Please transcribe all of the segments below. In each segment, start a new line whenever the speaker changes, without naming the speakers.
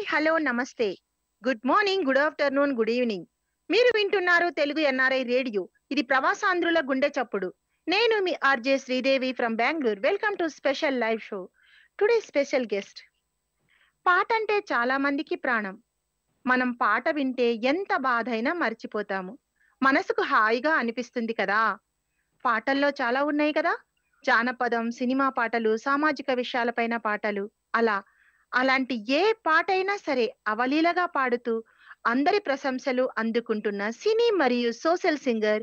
Hi hello నమస్తే. Good morning good afternoon good evening. మీరు వింటున్నారు తెలుగు ఎన్ఆర్ఐ రేడియో. ఇది ప్రవాసాంధ్రుల గుండె చప్పుడు. నేను మీ RJ Sridevi from Bengaluru. Welcome to special live show. Today special guest. పాట అంటే చాలా మందికి ప్రాణం. మనం పాట వింటే ఎంత బాధైనా మర్చిపోతాము. మనసుకు హాయిగా అనిపిస్తుంది కదా. పాటల్లో చాలా ఉన్నాయి కదా. జానపదం సినిమా పాటలు సామాజిక విషయాలపైన పాటలు అలా అలాంటి ఏ పాటైనా సరే అవలీలగా పాడుతూ అందరి ప్రశంసలు అందుకుంటున్న సినీ మరియు సోషల్ సింగర్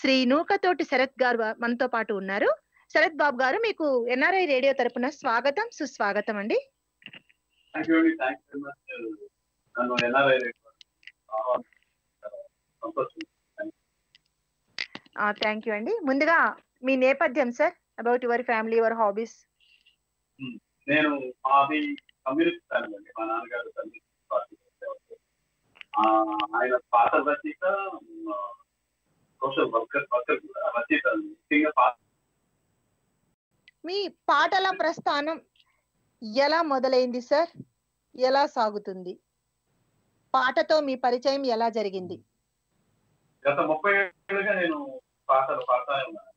శ్రీ నూకతోటి శరత్ గారు మనతో పాటు ఉన్నారు. శరత్ బాబు గారు మీకు ఎన్ఆర్ఐ రేడియో తరపున స్వాగతం సుస్వాగతం అండి.
థ్యాంక్ యూ అండి.
ముందుగా మీ నేపథ్యం sir about your family your hobbies
నేను మాది కమ్యూనిస్ట్ ఫ్యామిలీ అండి మా నాన్నగారు పార్టీ ఆ, ఆయన పాత రచయిత సోషల్ వర్కర్ వర్కర్ కూడా రచయిత ముఖ్యంగా
మీ పాటల ప్రస్థానం ఎలా మొదలైంది సార్? ఎలా సాగుతుంది? పాటతో మీ పరిచయం ఎలా జరిగింది?
గత ముప్పై ఏళ్ళుగా నేను పాటలు పాడుతానే ఉన్నాను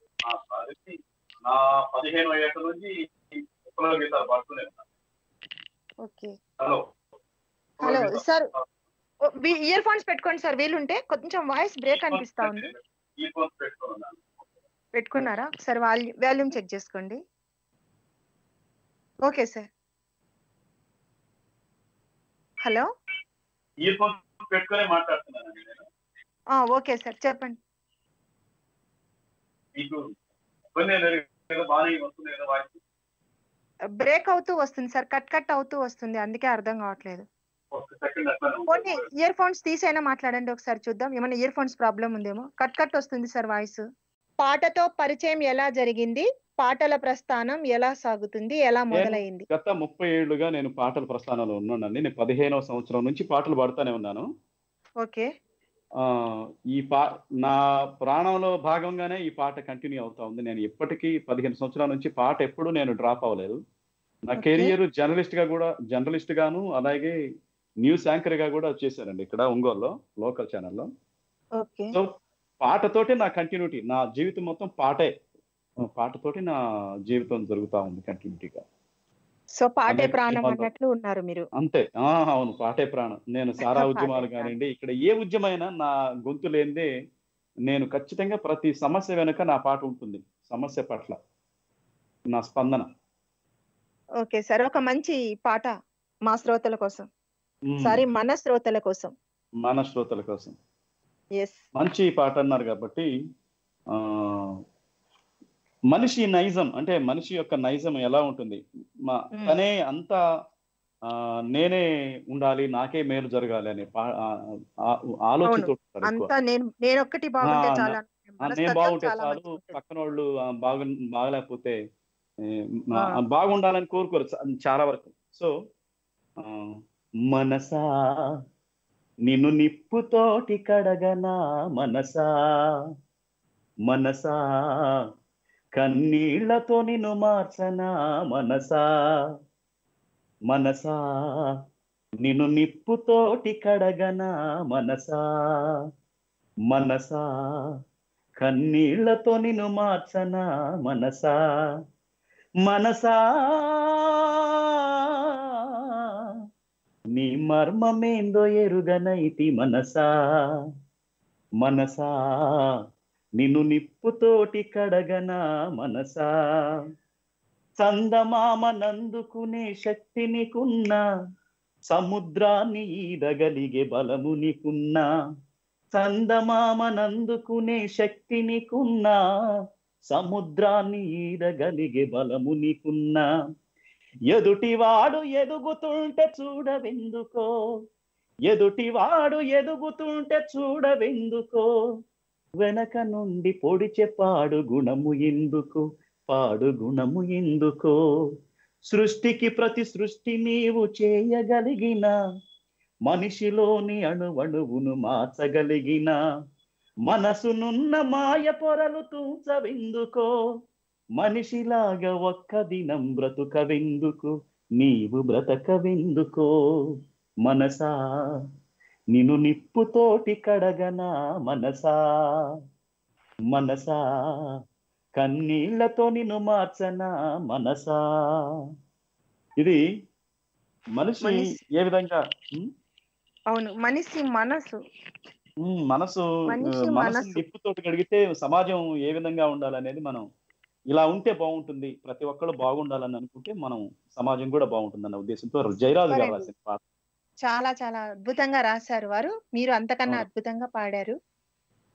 నా పదిహేను ఏళ్ళ నుంచి ఉత్తర గీతాలు పాడుతూనే ఉన్నాను.
Okay.
Hello.
Hello sir earphones పెట్టుకోండి సార్ వీలుంటే కొంచెం వాయిస్ బ్రేక్ అనిపిస్తా ఉంది. పెట్టుకున్నారా? సార్ వాల్యూమ్ చెక్ చేసుకోండి. Okay sir. Hello? Okay sir. చెప్పండి.
మీకు బాగానే వస్తుంది కదా వాయిస్.
బ్రేక్ అవుతూ వస్తుంది సార్ కట్ కట్ అవుతూ వస్తుంది. అందుకే అర్థం కావట్లేదు. కొన్ని. ఇయర్ ఫోన్స్ తీసైనా మాట్లాడండి ఒకసారి చూద్దాం. ఏమైనా ఇయర్ ఫోన్స్ ప్రాబ్లం ఉందేమో? కట్ కట్ వస్తుంది సార్ వాయిస్. పాటతో పరిచయం ఎలా జరిగింది? పాటల ప్రస్థానం ఎలా సాగుతుంది? ఎలా మొదలైంది?
గత ముప్పై ఏళ్ళుగా నేను పాటల ప్రస్థానంలో ఉన్నానండి. నేను పదిహేనవ సంవత్సరం నుంచి పాటలు పాడుతూనే ఉన్నాను.
ఓకే.
ఈ పా నా ప్రాణంలో భాగంగానే ఈ పాట కంటిన్యూ అవుతా ఉంది. నేను ఇప్పటికీ పదిహేను సంవత్సరాల నుంచి పాట ఎప్పుడూ నేను డ్రాప్ అవ్వలేదు. నా. కెరియర్ జర్నలిస్ట్గా కూడా జర్నలిస్ట్ గాను అలాగే న్యూస్ యాంకర్గా కూడా చేశానండి ఇక్కడ ఒంగోలులో లోకల్ ఛానల్లో. సో పాటతోటి నా కంటిన్యూటీ నా జీవితం మొత్తం పాటే. పాటతోటి నా జీవితం జరుగుతా ఉంది కంటిన్యూటీగా.
సో పాటే ప్రాణం. అన్నట్లు ఉన్నారు మీరు.
అంతే. ఆ, అవును. పాటే ప్రాణం. నేను సారా ఉద్యమాలు. కానివ్వండి ఇక్కడ ఏ ఉద్యమైనా నా గొంతు లేనిదే నేను ఖచ్చితంగా ప్రతి సమస్య వెనుక నా పాట ఉంటుంది. సమస్య పట్ల నా స్పందన.
Okay sir. ఒక మంచి పాట మా శ్రోతల కోసం. సారీ మన శ్రోతల కోసం.
మన శ్రోతల కోసం. మంచి పాట అన్నారు కాబట్టి ఆ మనిషి నైజం అంటే మనిషి యొక్క నైజం ఎలా ఉంటుంది? మా. తనే అంతా నేనే ఉండాలి నాకే మేలు జరగాలి అనే ఆలోచనతో
నేను బాగుంటే చాలా.
పక్కన వాళ్ళు బాగు బాగలేకపోతే బాగుండాలని కోరుకోరు చాలా వరకు. సో మనసా నిన్ను నిప్పుతోటి కడగనా మనసా? మనసా? కన్నీళ్ళతో నిన్ను మార్చనా మనసా? మనసా? నిన్ను నిప్పుతోటి కడగనా మనసా? మనసా? కన్నీళ్ళతో నిన్ను మార్చనా మనసా? మనసా? నీ మర్మమేందో ఎరుగనైతి మనసా? మనసా? నిన్ను నిప్పుతోటి కడగనా మనసా. చందమామ నందుకునే శక్తి నీకున్నా సముద్రాన్ని ఈదగలిగే బలము నీకున్నా చందమామ నందుకునే శక్తి నీకున్నా సముద్రాన్ని ఈదగలిగే బలము నీకున్నా. ఎదుటివాడు ఎదుగుతుంటే చూడవెందుకో ఎదుటివాడు ఎదుగుతుంటే చూడవెందుకో. వెనక నుండి పొడిచె పాడు గుణము ఎందుకు? పాడు గుణము ఎందుకో? సృష్టికి ప్రతి సృష్టి నీవు చేయగలిగిన మనిషిలోని అణువణువును మార్చగలిగిన మనసునున్న మాయ పొరలు తూచవెందుకో? మనిషిలాగా ఒక్క దినం బ్రతుకవెందుకు? నీవు బ్రతకవెందుకో? మనసా నిన్ను నిప్పుతోటి కడగనా మనసా మనసా. కన్నీళ్ళతో నిన్ను మార్చనా మనసా. ఇది మనిషి ఏ విధంగా?
అవును మనిషి మనసు.
మనసు మనసు. నిప్పుతోటి కడిగితే సమాజం ఏ విధంగా ఉండాలనేది మనం ఇలా ఉంటే బాగుంటుంది ప్రతి ఒక్కళ్ళు బాగుండాలని అనుకుంటే మనం సమాజం కూడా బాగుంటుంది అన్న ఉద్దేశంతో జయరాజు గారు. రాసిన పాట
చాలా చాలా అద్భుతంగా రాశారు వారు. మీరు అంతకన్నా. అద్భుతంగా పాడారు.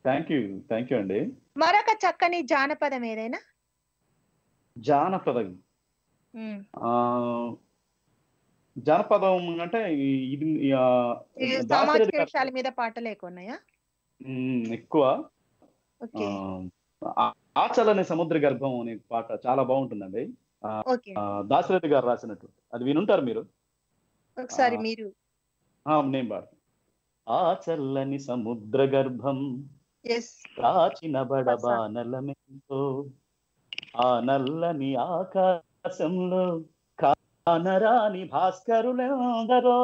థ్యాంక్ యూ థ్యాంక్ యూ అండి.
మరొక చక్కని జానపదం ఏదైనా?
జానపదం. జానపదం అంటే ఇది
సామాజిక విషయాల మీద పాటలు ఎక్కువ ఉన్నాయా?
ఉమ్, ఎక్కువ. ఆచలనే సముద్ర గర్భం అనే పాట చాలా బాగుంటుందండి. దాశరథి గారు రాసినట్టు అది వినుంటారు మీరు?
ఒకసారి. మీరు
నేను ఆ చల్లని సముద్ర గర్భం కాచిన బడబానలమెంతో ఆ నల్లని ఆకాశంలో కానరాని భాస్కరులెందరో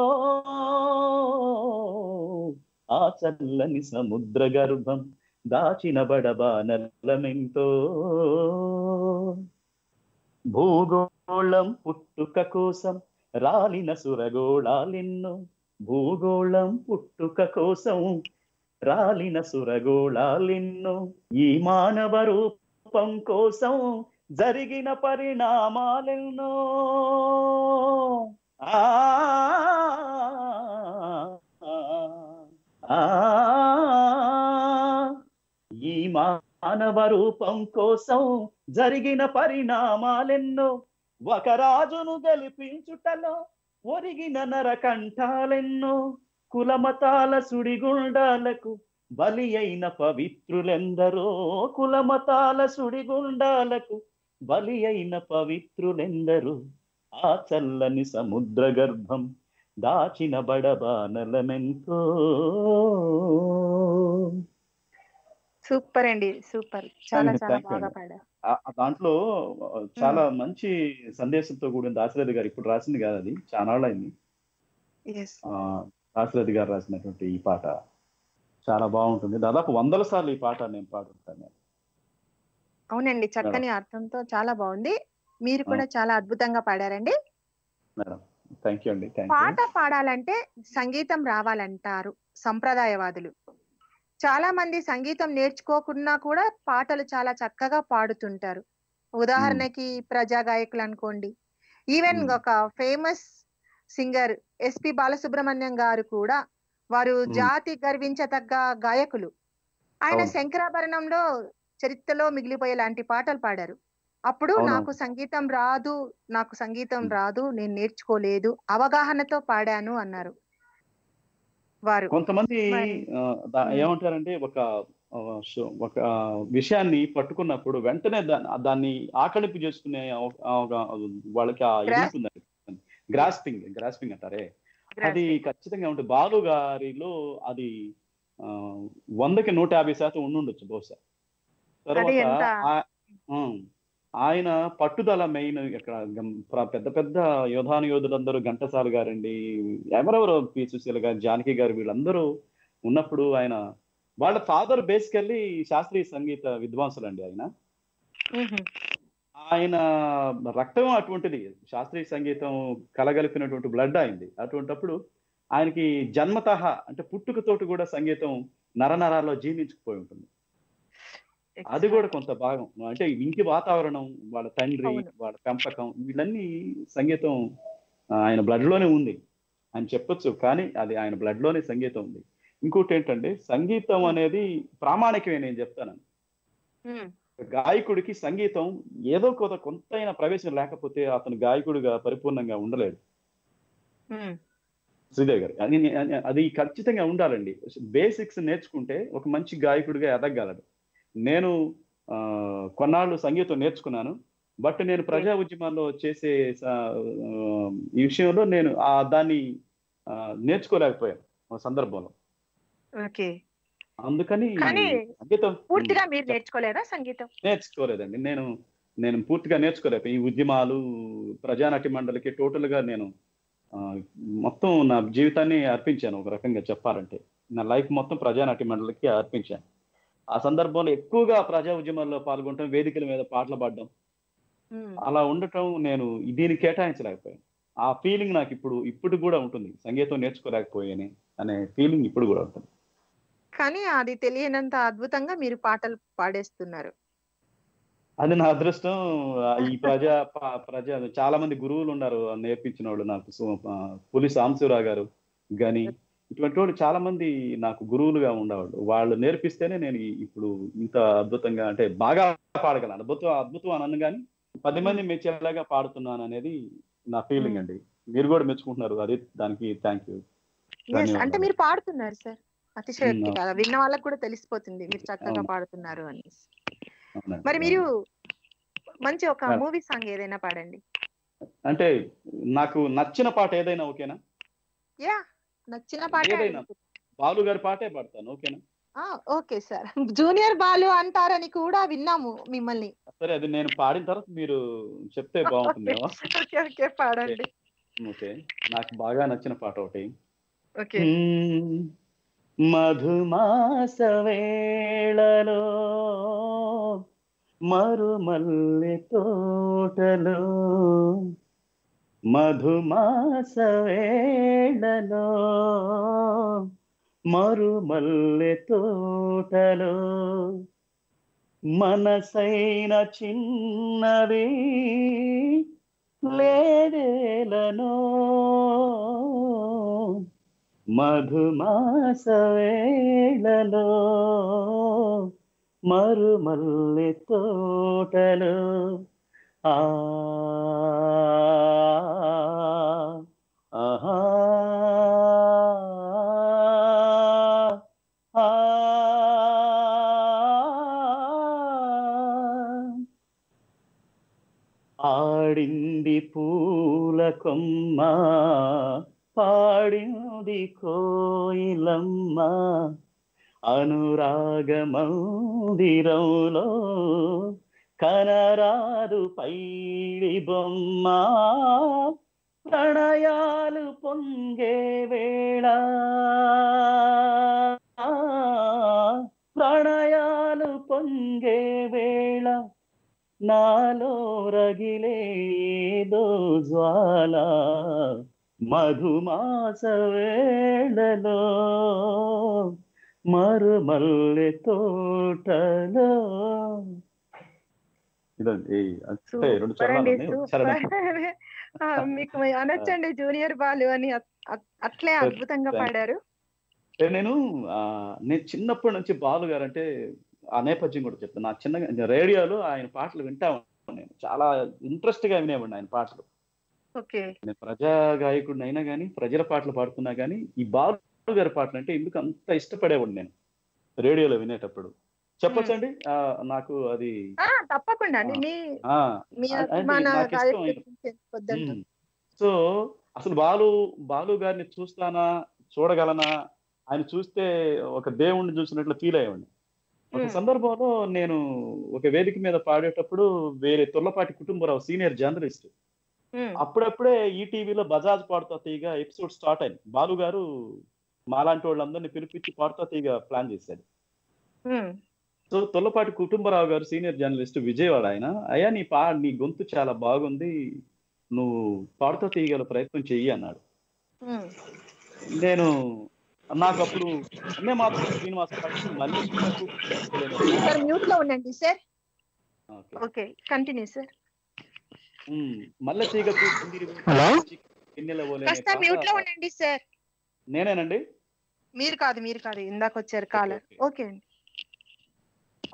ఆ చల్లని సముద్ర గర్భం దాచిన బడబానలమెంతో భూగోళం పుట్టుక కోసం రాలిన సురగోళాలెన్నో భూగోళం పుట్టుక కోసం రాలిన సురగోళాలెన్నో ఈ మానవ రూపం కోసం జరిగిన పరిణామాలెన్నో ఆ ఈ మానవ రూపం కోసం జరిగిన పరిణామాలెన్నో ఒక రాజును గెలిపించుటలో ఒరిగిన నరకంఠాలెన్నో కులమతాల సుడిగుండాలకు బలి అయిన పవిత్రులెందరో కులమతాల సుడిగుండాలకు బలి అయిన పవిత్రులెందరూ ఆ చల్లని సముద్ర గర్భం దాచిన బడబానలమెంతో
సూపర్. అండి సూపర్ చాలా చాలా బాగా. పాడారు.
దాంట్లో చాలా మంచి సందేశంతో కూడిన దాశరథి గారు ఇప్పుడు రాసింది కాదు అది చాలా అయింది దాశరథి గారు రాసినటువంటి ఈ పాట చాలా బాగుంటుంది. దాదాపు వందల సార్లు ఈ పాట నేను పాడుతుంటాను నేను.
అవునండి చక్కని అర్థంతో చాలా బాగుంది. మీరు కూడా చాలా అద్భుతంగా పాడారండి. పాట పాడాలంటే సంగీతం రావాలంటారు సంప్రదాయవాదులు. చాలా మంది సంగీతం నేర్చుకోకున్నా కూడా పాటలు చాలా చక్కగా పాడుతుంటారు ఉదాహరణకి ప్రజా గాయకులు అనుకోండి ఈవెన్. ఒక ఫేమస్ సింగర్ ఎస్పి బాలసుబ్రహ్మణ్యం గారు కూడా వారు. జాతి గర్వించదగ్గ గాయకులు ఆయన. శంకరాభరణంలో చరిత్రలో మిగిలిపోయే లాంటి పాటలు పాడారు అప్పుడు. నాకు సంగీతం రాదు నాకు సంగీతం. రాదు నేను నేర్చుకోలేదు అవగాహనతో పాడాను అన్నారు వారు.
కొంతమంది. ఏమంటారంటే ఒక ఒక విషయాన్ని పట్టుకున్నప్పుడు వెంటనే దాన్ని ఆకలింపు చేసుకునే వాళ్ళకి ఆ గ్రాస్పింగ్ గ్రాస్పింగ్ అంటారే. అది ఖచ్చితంగా ఉంటుంది బాలు గారిలో అది ఆ, వందకి నూట యాభై శాతం ఉండుండొచ్చు బహుశా. తర్వాత ఆయన పట్టుదల మెయిన్ ఇక్కడ పెద్ద పెద్ద యోధాను యోధులందరూ ఘంటసాల గారండి. ఎవరెవరో పి. సుశీల గారు జానకి గారు వీళ్ళందరూ ఉన్నప్పుడు ఆయన వాళ్ళ ఫాదర్ బేసికల్లీ శాస్త్రీయ సంగీత విద్వాంసులు అండి ఆయన. ఆయన రక్తం అటువంటిది శాస్త్రీయ సంగీతం కలగలిపినటువంటి బ్లడ్ అయింది అటువంటప్పుడు ఆయనకి జన్మతః అంటే పుట్టుకతోటి కూడా సంగీతం నరనరాల్లో జీర్ణించుకుపోయి ఉంటుంది. అది కూడా కొంత భాగం. అంటే ఇంటి వాతావరణం వాళ్ళ తండ్రి. వాళ్ళ పెంపకం వీళ్ళన్నీ సంగీతం ఆయన బ్లడ్లోనే ఉంది ఆయన చెప్పొచ్చు. కానీ అది ఆయన బ్లడ్లోనే సంగీతం ఉంది. ఇంకోటి ఏంటంటే సంగీతం అనేది ప్రామాణికమే నేను చెప్తాను. గాయకుడికి సంగీతం ఏదో కొంత కొంతైన ప్రవేశం లేకపోతే అతను గాయకుడిగా పరిపూర్ణంగా ఉండలేడు. శ్రీదేవి గారు అది ఖచ్చితంగా ఉండాలండి. బేసిక్స్ నేర్చుకుంటే ఒక మంచి గాయకుడిగా ఎదగలడు. నేను ఆ, కొన్నాళ్ళు సంగీతం నేర్చుకున్నాను. బట్ నేను ప్రజా ఉద్యమాల్లో చేసే ఈ విషయంలో నేను ఆ దాన్ని నేర్చుకోలేకపోయాను సందర్భంలో.
ఓకే.
అందుకని
కానీ
సంగీతం
పూర్తిగా మీరు నేర్చుకోలేదా సంగీతం?
నేర్చుకోలేదండి. నేను నేను పూర్తిగా నేర్చుకోలేకపోయి ఈ ఉద్యమాలు ప్రజానాట్య మండలికి టోటల్గా నేను మొత్తం నా జీవితాన్ని అర్పించాను. ఒక రకంగా చెప్పాలంటే. నా లైఫ్ మొత్తం ప్రజానాట్య మండలికి అర్పించాను. ఆ సందర్భంలో ఎక్కువగా ప్రజా ఉద్యమాల్లో పాల్గొనడం వేదికల మీద పాటలు పాడడం. అలా ఉండటం నేను దీన్ని కేటాయించలేకపోయాను. ఆ ఫీలింగ్ నాకు ఇప్పుడు ఇప్పుడు కూడా ఉంటుంది. సంగీతం నేర్చుకోలేకపోయాను అనే ఫీలింగ్ ఇప్పుడు కూడా ఉంటుంది.
కానీ అది తెలియనంత అద్భుతంగా మీరు పాటలు పాడేస్తున్నారు.
అది నా అదృష్టం. ఈ ప్రజా ప్రజా చాలా మంది గురువులు ఉన్నారు. నేర్పించిన వాళ్ళు నాకు. పులి సాంబశివరావు గారు గని ఇటువంటి వాళ్ళు చాలా మంది నాకు గురువులుగా ఉండేవాళ్ళు. వాళ్ళు నేర్పిస్తేనే నేను ఇప్పుడు ఇంత అద్భుతంగా అంటే బాగా పాడగలను. అద్భుతం అద్భుతం అని అన్ను కానీ పది మంది మెచ్చేలాగా పాడుతున్నాను అనేది నా ఫీలింగ్ అండి. మీరు కూడా మెచ్చుకుంటున్నారు. అది దానికి థ్యాంక్ యూ
అంటే. మీరు పాడుతున్నారు సార్. అతిశయోక్తి కాదా. విన్న వాళ్ళకు కూడా తెలిసిపోతుంది. మీరు చక్కగా. పాడుతున్నారు అని. మరి మీరు మంచి ఒక. మూవీ సాంగ్ ఏదైనా పాడండి.
అంటే నాకు నచ్చిన పాట ఏదైనా ఓకేనా?
యా నచ్చిన పాట.
బాలు గారి పాటే పాడతాను ఓకేనా?
Okay sir. జూనియర్ బాలు అంటారని కూడా విన్నాము మిమ్మల్ని.
సరే అది నేను పాడిన తర్వాత మీరు చెప్తే బాగుంటుందేమో
ఓకే ఓకే పాడండి.
ఓకే. నాకు బాగా నచ్చిన పాట ఒకటి.
ఓకే.
మధుమాస వేళలో మరుమల్లె తోటలో మధుమాస వేళలో మరుమల్లె తోటలో మనసైన చిన్నది లేదేలను మధుమాస వేళలో మరుమల్లె తోటలో ఆడింది పూల కొమ్మ పాడింది కోయిలమ్మ అనురాగ మందిరంలో కనరాదు పైడి బొమ్మ. ప్రణయాలు పొంగే వేళ. ప్రణయాలు పొంగే వేళ. నాలో రగిలేదో జ్వాల. మధుమాస వేళలో. మరుమల్లె తోటలో. ఇదండి. రెండు
మీకు అనొచ్చండి జూనియర్ బాలు అని అట్- అట్- అట్లే అద్భుతంగా. పాడారు.
నేను ఆ, నేను చిన్నప్పటి నుంచి బాలు గారు అంటే ఆ నేపథ్యం కూడా చెప్తాను. నా చిన్నగా రేడియోలో ఆయన పాటలు వింటా నేను. చాలా ఇంట్రెస్ట్గా వినేవాడిని ఆయన పాటలు. నేను ప్రజా గాయకుడిని అయినా కానీ ప్రజల పాటలు పాడుతున్నా కానీ ఈ బాలు గారి పాటలు అంటే ఎందుకు అంత ఇష్టపడేవాడిని నేను రేడియోలో వినేటప్పుడు. చెప్పొచ్చండి? నాకు అది
ఆ తప్పకుండా.
సో అసలు బాలు బాలు గారిని చూస్తానా చూడగలనా? ఆయన చూస్తే ఒక దేవుణ్ణి చూసినట్లు ఫీల్ అయ్యేవాడిని. ఒక. సందర్భంలో నేను ఒక వేదిక మీద పాడేటప్పుడు వేరే తుర్లపాటి కుటుంబరావు సీనియర్ జర్నలిస్ట్. అప్పుడప్పుడే ఈ టీవీలో బజాజ్ పాడుతా తీగ ఎపిసోడ్ స్టార్ట్ అయింది. బాలు గారు మాలాంటి వాళ్ళందరినీ పిలిపించి పాడుతా తీగ ప్లాన్ చేశాడు. సో తొల్లపాటి కుటుంబరావు గారు సీనియర్ జర్నలిస్ట్ విజయవాడ ఆయన. అయ్యా నీ పా నీ గొంతు చాలా బాగుంది. నువ్వు పాడుతా తీయగల ప్రయత్నం చెయ్యి అన్నాడు. నేను నాకు అప్పుడు అన్నే మాత్రం శ్రీనివాస
సార్ మ్యూట్లో ఉండండి sir.
Okay.
Okay continue sir.
మల్లె
మ్యూట్లో ఉండండి సార్.
నేనేనండి?
మీరు కాదు మీరు కాదు ఇందాక వచ్చారు కాలర్.
ఓకే.
ఓకే అండి.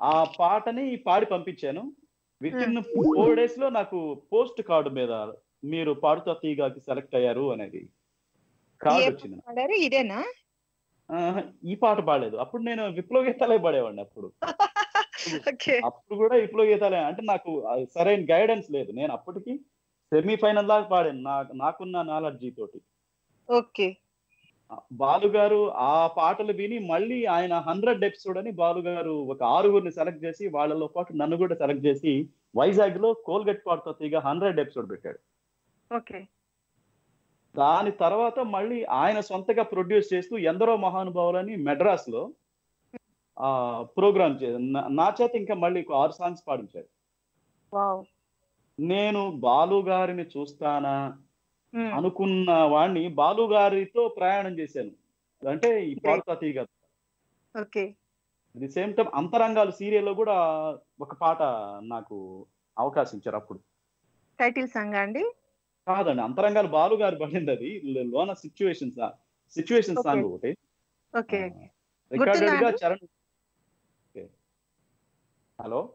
ఆ పాటని పాడి పంపించాను. విత్ ఇన్ ఫోర్ డేస్లో నాకు పోస్ట్ కార్డు మీద మీరు పాడుతా తీగకి సెలెక్ట్ అయ్యారు అనేది కార్డు వచ్చింది.
ఇదేనా?
ఈ పాట పాడలేదు. అప్పుడు నేను విప్లవ గీతాలే పాడేవాడిని అప్పుడు. అప్పుడు కూడా విప్లవ గీతాలే. అంటే నాకు సరైన గైడెన్స్ లేదు. నేను అప్పటికి సెమీఫైనల్ దాకా పాడాను. నా నాకున్న నాలెడ్జీ తోటి.
ఓకే.
బాలు గారు ఆ పాటలు విని మళ్ళీ ఆయన హండ్రెడ్ ఎపిసోడ్ అని బాలు గారు ఒక ఆరుగురిని సెలెక్ట్ చేసి వాళ్ళలో పాటు నన్ను కూడా సెలెక్ట్ చేసి వైజాగ్లో కోల్గేట్ పాడుతో తీగ హండ్రెడ్ ఎపిసోడ్ పెట్టాడు.
ఓకే.
దాని తర్వాత మళ్ళీ ఆయన సొంతగా ప్రొడ్యూస్ చేస్తూ ఎందరో మహానుభావులని మెడ్రాస్లో ఆ ప్రోగ్రామ్ చే నా- చేత ఇంకా మళ్ళీ ఆరు సాంగ్స్ పాడించాడు నేను బాలు గారిని చూస్తానా? అనుకున్న వాడిని బాలు గారితో ప్రయాణం చేశాను. అంటే ఈ Padutha Theeyaga.
Okay.
The same time Antarangalu సీరియల్లో కూడా ఒక పాట నాకు అవకాశం ఇచ్చారు అప్పుడు.
టైటిల్ సాంగ్ అండి?
కాదండి అంతరంగాలు బాలు గారు పడింది అది. లోన సిచ్యువేషన్ సిచ్యువేషన్. సాంగ్ ఒకటి.
ఓకే.
రికార్డెడ్గా
అండి?
చరణ్ హలో?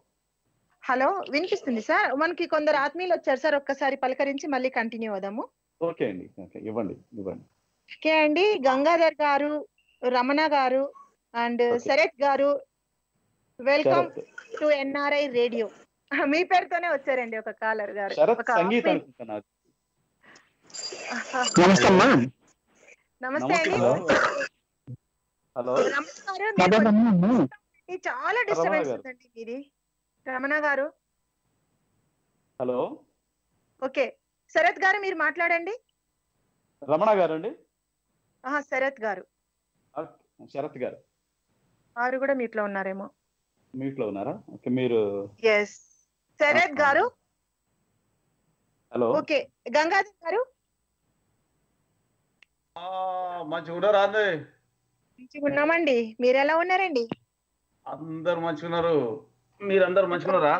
హలో వినిపిస్తుంది సార్? మనకి కొందరు ఆత్మీయులు వచ్చారు సార్ ఒక్కసారి పలకరించి మళ్ళీ కంటిన్యూ అవుదాము.
ఓకే అండి. ఓకే ఇవ్వండి ఇవ్వండి.
ఓకే అండి. గంగాధర్ గారు రమణ గారు అండ్. శరత్ గారు వెల్కమ్ టు ఎన్ఆర్ఐ రేడియో. మీ పేరుతోనే వచ్చారండి ఒక కాలర్ గారు.
నమస్తే అమ్మా.
నమస్తే
నమస్తే
అండి.
హలో.
చాలా డిస్టర్బెన్స్. ఉందండి మీది. రమణ గారు.
హలో.
ఓకే. శరత్ గారు మీరు మాట్లాడండి.
రమణ గారు అండి
శరత్ గారు.
శరత్ గారు.
వారు కూడా మీట్లో ఉన్నారేమో.
మీట్లో ఉన్నారా? ఓకే మీరు
ఎస్ శరత్ గారు?
హలో.
ఓకే గంగాధర్ గారు?
మంచిగా
మంచిగా ఉన్నామండి. మీరు ఎలా ఉన్నారండి?
అందరు మంచిగా ఉన్నారు. మీరందరు మంచిగా ఉన్నారా?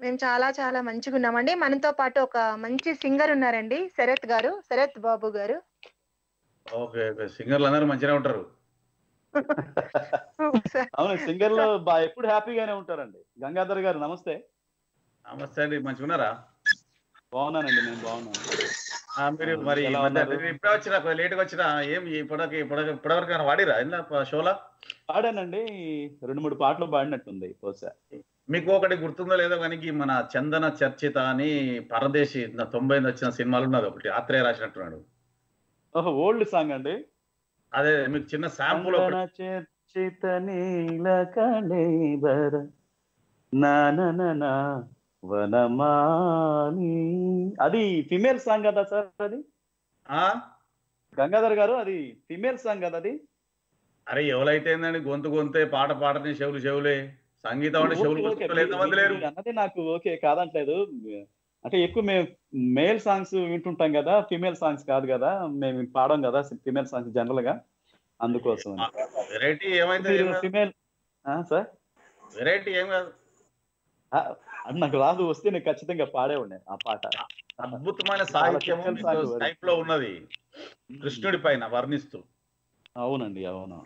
మేము చాలా చాలా మంచిగా ఉన్నామండి. మనతో పాటు ఒక మంచి సింగర్ ఉన్నారండి శరత్ గారు. శరత్ బాబు గారు.
Okay okay. సింగర్లు అందరూ మంచిగా ఉంటారు
అవును సింగర్లో బా- ఎప్పుడు హ్యాపీగానే ఉంటారండి. గంగాధర్ గారు నమస్తే.
నమస్తే అండి. మంచిగా ఉన్నారా
బాగున్నానండి నేను బాగున్నాను
మీరు మరి ఇప్పుడే వచ్చినా లేట్గా వచ్చినా ఏం ఇప్పటికి ఇప్పటికి ఇప్పటివరకు వాడిరా షోలా?
పాడానండి. రెండు మూడు పాటలు పాడినట్టుంది బహుశా.
మీకు ఒకటి గుర్తుందో లేదో కానీ మన చందన చర్చిత అని పరదేశి నా తొంభై వచ్చిన సినిమాలు ఉన్నది ఒకటి. ఆత్రేయ రాసినట్టున్నాడు.
ఓహో ఓల్డ్ సాంగ్ అండి.
అదే మీకు చిన్న శాంపుల్
చర్చిత వనమాలి అది ఫిమేల్ సాంగ్ కదా సార్ అది?
ఆ?
గంగాధర్ గారు అది ఫిమేల్ సాంగ్ కదా అది?
అరే ఎవరైతే ఏందండి గొంతు గొంతే పాట పాడని చెవులు చెవులే. సంగీతం అంటే చెవులు లేరు.
అన్నది నాకు ఓకే కాదంటలేదు. అంటే ఎక్కువ మేము మేల్ సాంగ్స్ వింటుంటాం కదా ఫిమేల్ సాంగ్స్ కాదు కదా మేము పాడం కదా ఫిమేల్ సాంగ్స్ జనరల్గా అందుకోసం
వెరైటీ ఏమైంది
ఫిమేల్ సార్?
వెరైటీ ఏం కాదు.
అది నాకు రాదు వస్తే నేను ఖచ్చితంగా పాడేవాడిని ఆ పాట.
అద్భుతమైన సాహిత్యం టైప్లో ఉన్నది. కృష్ణుడి పైన వర్ణిస్తూ.
అవునండి అవును.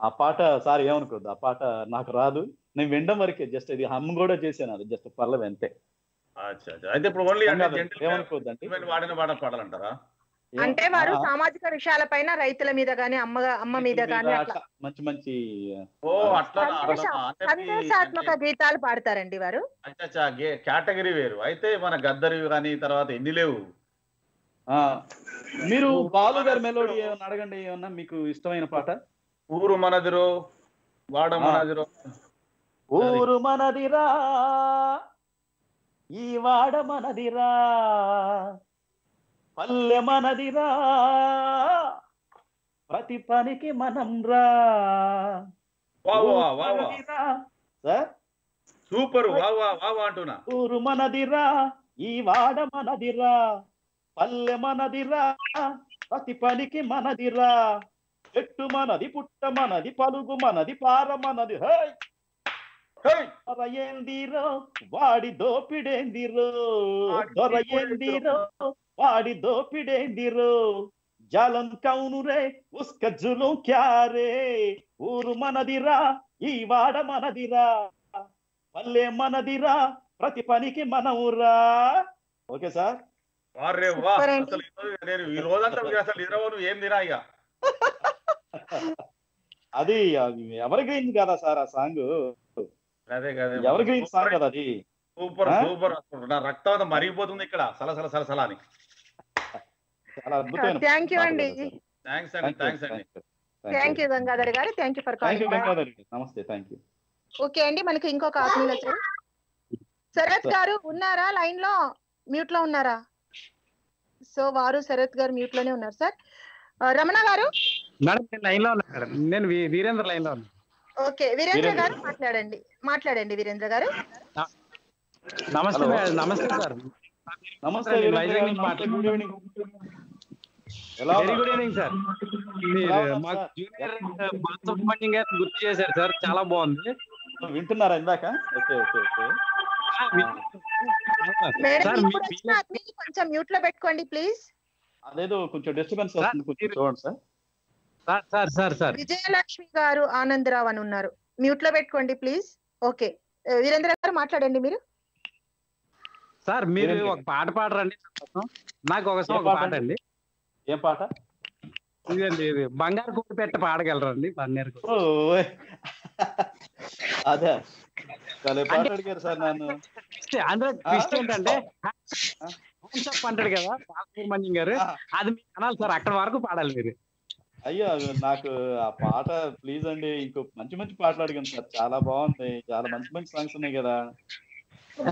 ఆ పాట సార్ ఏమనుకోద్దు ఆ పాట నాకు రాదు. నేను వినడం వరకే జస్ట్ ఇది హమ్ కూడా చేశాను అది జస్ట్ పర్లేదు అంతే.
అయితే ఇప్పుడు ఓన్లీ వాడిన పాడాలంటారా
అంటే వారు సామాజిక విషయాలపైన రైతుల మీద గానీ అమ్మ అమ్మ మీద గానీ
మంచి మంచి
ఓ అట్లా
సందేశ- సందేశాత్మక గీతాలు పాడతారండి వారు.
కేటగిరీ వేరు. అయితే మన గద్దరి కానీ తర్వాత ఎన్ని లేవు?
ఆ మీరు బాలు గారి మెలోడీ ఏమన్నా అడగండి ఏమన్నా మీకు ఇష్టమైన పాట?
ఊరు మనదిరో వాడ. మనదిరో.
ఊరు మనదిరా ఈ వాడ మనదిరా పల్లె మనదిరా ప్రతి పనికి మనం రా. సార్?
సూపర్ అంటున్నా.
ఊరు మనదిరా ఈ వాడ మనదిరా పల్లె మనదిరా ప్రతి పనికి మనదిరా. చెట్టు మనది పుట్ట మనది పలుగు మనది పార మనది హై!
హై!
దొరయేందిరో వాడి దోపిడేందిరో దొరయేందిరో వాడి దోపిడేందిరో జలం కౌనురే ఉస్క జులు క్యారే ఊరు మనదిరా ఈ వాడ మనదిరా పల్లె మనదిరా ప్రతి పనికి మనవురా. Okay sir?
వారే వా. అసలు నేను ఈ రోజంతా అసలు ఏం తినా ఇక?
అది ఎవరి గ్రీన్ కదా సార్ ఆ సాంగ్.
అదే కదా.
ఎవరి గ్రీన్ సాంగ్ కదా అది.
సూపర్? సూపర్ నా రక్తం అంతా మరిగిపోతుంది ఇక్కడ. సల సల సల సల అని.
చాలా అద్భుతమైన
థ్యాంక్ యూ అండి.
థ్యాంక్స్ అండి థ్యాంక్స్ అండి.
థ్యాంక్ యూ గంగాధర్ గారు. Thank you for
thank you
calling
Gangadhar గారు. నమస్తే థ్యాంక్ యూ
ఓకే అండి మనకి ఇంకొక ఆత్మీయులు వచ్చారు. శరత్ గారు ఉన్నారా? లైన్లో మ్యూట్లో ఉన్నారా? సో వారు శరత్ గారు మ్యూట్లోనే ఉన్నారు సార్. రమణ గారు?
మేడం నేను లైన్లో ఉన్నాను మేడం. నేను వీ- వీరేంద్ర లైన్లో ఉన్నాను
ఓకే వీరేంద్ర. గారు మాట్లాడండి. మాట్లాడండి వీరేంద్ర గారు.
నమస్తే
Hello.
మేడం నమస్తే సార్.
నమస్తే
నేను
వీరేంద్ర
వైజాగ్
గారు,
నుంచి
నమస్తే, గుడ్ ఈవినింగ్. ఎలా
వెరీ
ఉన్నారు?
గుడ్ ఈవినింగ్ సార్ మీరు
ఉన్నారు
మాకు
సార్?
జూనియర్ బాలసుబ్రహ్మణ్యం గారు గుర్తు చేశారు సార్ చాలా బాగుంది.
వింటున్నారా ఇందాక ఓకే ఓకే ఓకే.
ఆ, మీ-
మేడం
సార్
ఇప్పుడు
మీ-
వచ్చిన అడ్మిన్ కొంచెం మ్యూట్లో పెట్టుకోండి ప్లీజ్
అదేదో కొంచెం డిస్టర్బెన్స్ వస్తుంది కొంచెం
మీరు-
చూడండి sir
sir sir sir
Vijayalakshmi గారు ఆనందరావు అని ఉన్నారు. మ్యూట్లో పెట్టుకోండి ప్లీజ్ ఓకే వీరేంద్ర గారు మాట్లాడండి మీరు.
సార్ మీరు ఒక పాట పాడరండి. నాకు ఒక
పాట
పాట అండి?
ఏం పాట?
ఇదండి ఇది బంగారు కోడి పెట్ట పాడగలరండి బంగారు కోడి
అదే. పాట
అంటే-
అడిగారు సార్ నన్ను?
Twist- అందులో ట్విస్ట్ ఏంటంటే హ్యాండ్స్ అప్ అంటాడు కదా బాలసుబ్రహ్మణ్యం గారు. అది మీకు అనాలి సార్ అక్కడ వరకు పాడాలి మీరు.
అయ్యో నాకు ఆ పాట ప్లీజ్ అండి. ఇంకో మంచి మంచి పాటలు అడిగాను సార్. చాలా బాగుంది. చాలా మంచి మంచి సాంగ్స్ ఉన్నాయి కదా.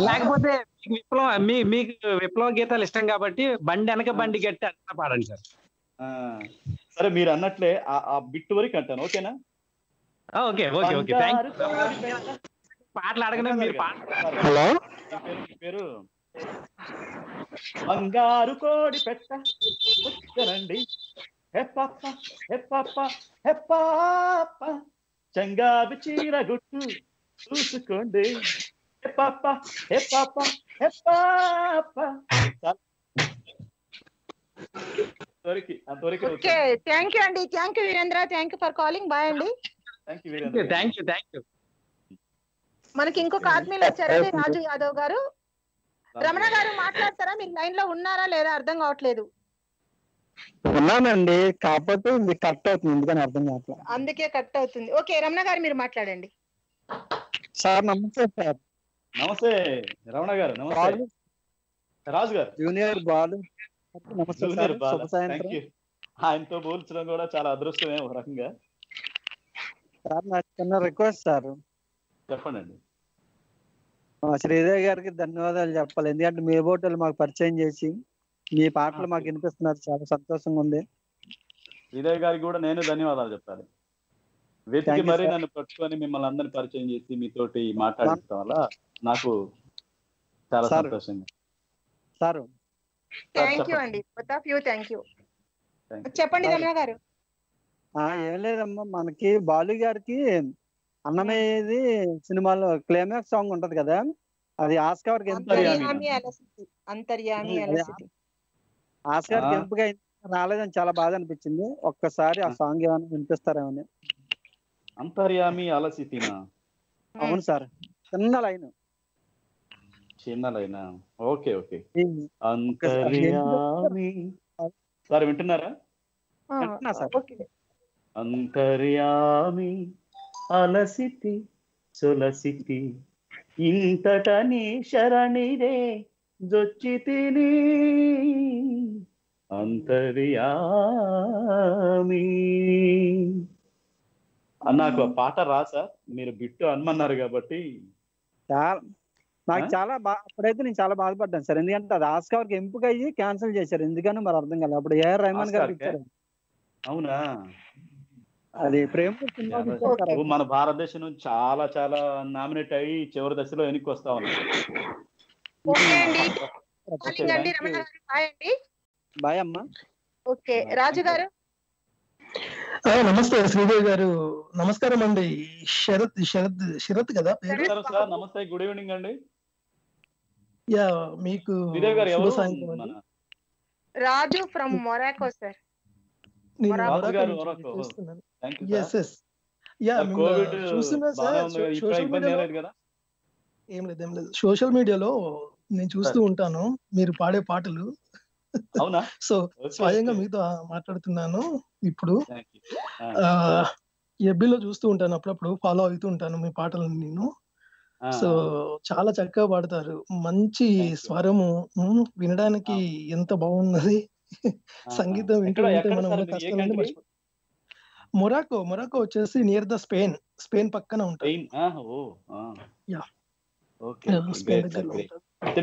లేకపోతే విప్లవం మీ మీకు విప్లవ గీతాలు ఇష్టం కాబట్టి బండి వెనక బండి గట్టి అంతా పాడండి సార్.
ఆ, సరే మీరు అన్నట్లే ఆ- బిట్ వరకు అంటాను. ఓకేనా?
Okay okay okay. పాటలు అడగనే మీరు పాట.
హలో? పేరు బంగారు కోడి పెట్ట. చంగాబి చీర గుట్టు చూసుకోండి. చాలు. అంతవరకు అంతవరకు
ఓకే థ్యాంక్ యూ అండి. Thank you Veerendra thank you for calling bye అండి.
థ్యాంక్ యూ
థ్యాంక్ యూ
మనకి ఇంకొక ఆత్మీయులు వచ్చారండి రాజు యాదవ్ గారు. రమణ గారు మాట్లాడతారా? మీరు లైన్లో ఉన్నారా? లేదా అర్థం కావట్లేదు.
ఉన్నానండి కాకపోతే ఇది కట్ అవుతుంది ఎందుకని అర్థం కావట్లేదు.
అందుకే కట్ అవుతుంది. ఓకే రమణ గారు మీరు మాట్లాడండి.
సార్ నమస్తే సార్.
నమస్తే రమణ గారు నమస్తే. రాజు గారు.
జూనియర్ బాలు. నమస్తే
ఆయనతో పోల్చడం కూడా చాలా అదృష్టమే ఒక రకంగా.
సార్ నాకు చిన్న రిక్వెస్ట్ సార్.
చెప్పండి
శ్రీదేవి గారికి ధన్యవాదాలు చెప్పాలి. ఎందుకంటే మీ బోటలు మాకు పరిచయం చేసి మీ పాటలు మాకు వినిపిస్తున్నారు. చాలా సంతోషంగా ఉంది.
శ్రీదేవి గారికి కూడా నేను ధన్యవాదాలు చెప్పాలి. వెతికి మరీ. నన్ను పట్టుకొని మిమ్మల్ని అందరిని పరిచయం చేసి మీతోటి మాట్లాడించడం వల్ల నాకు చాలా. సంతోషంగా.
సార్
థ్యాంక్ యూ
చెప్పండి.
అండి. Both of you thank you. చెప్పండి. రమణ గారు
ఆ, ఏం లేదమ్మా. మనకి బాలు గారికి అన్నమయ్యేది సినిమాలో క్లైమాక్స్ సాంగ్ ఉంటది కదా? అది ఆస్కార్
అంతర్యామి.
అంతర్యామి అలసితి అంతర్యామి
అదే.
అలసితి
ఆస్కార్ అయింది, రాలేదని చాలా బాధ అనిపించింది. ఒక్కసారి ఆ సాంగ్ ఏమైనా వినిపిస్తారేమని.
అంతర్యామి అలసితిన
అవును సార్. చిన్న లైన్.
చిన్నలైనా ఓకే ఓకే. అంతర్యామి. సార్ వింటున్నారా? అంతర్యామి అలసితి సొలసితి. ఇంతటని శరణిదే జొచ్చితిని. అంతర్యామి. నాకు ఆ పాట రాసా మీరు బిట్టు అనమన్నారు కాబట్టి.
నాకు? చాలా బా అప్పుడైతే నేను చాలా బాధపడ్డాను సార్. ఎందుకంటే అది ఆస్కార్కి ఎంపిక అయ్యి క్యాన్సిల్ చేశారు. ఎందుకని మరి అర్థం కాలేదు. అప్పుడు ఏఆర్ రెహమాన్ గారు? ఇచ్చారు.
అవునా?
అది ప్రేమ
మన భారతదేశం నుంచి చాలా చాలా నామినేట్ అయ్యి చివరి దశలో వెనక్కి వస్తా ఉన్నాం.
బాయ్ అమ్మా.
ఓకే రాజు గారు?
నమస్తే శ్రీదేవి గారు. నమస్కారం అండి. శరత్ శరత్ శరత్ కదా పేరు?
నమస్తే గుడ్ ఈవినింగ్ అండి.
యా మీకు.
Raju from Morocco sir.
ఏం లేదు
ఏం లేదు సోషల్ మీడియాలో నేను చూస్తూ ఉంటాను. మీరు పాడే పాటలు
అవునా?
సో స్వయంగా. మీతో మాట్లాడుతున్నాను. ఇప్పుడు ఎబ్బిలో చూస్తూ ఉంటాను అప్పుడప్పుడు ఫాలో అవుతూ ఉంటాను మీ పాటలను నేను.
ఆ,
సో చాలా చక్కగా పాడతారు. మంచి. స్వరము వినడానికి ఎంత బాగున్నది. సంగీతం వింటూ
ఎక్కడ-
ఉంటే
ఎక్కడ
మనం మొరాకో మొరాకో వచ్చేసి నియర్ ద స్పెయిన్ స్పెయిన్ పక్కన ఉంటుంది
స్పెయిన్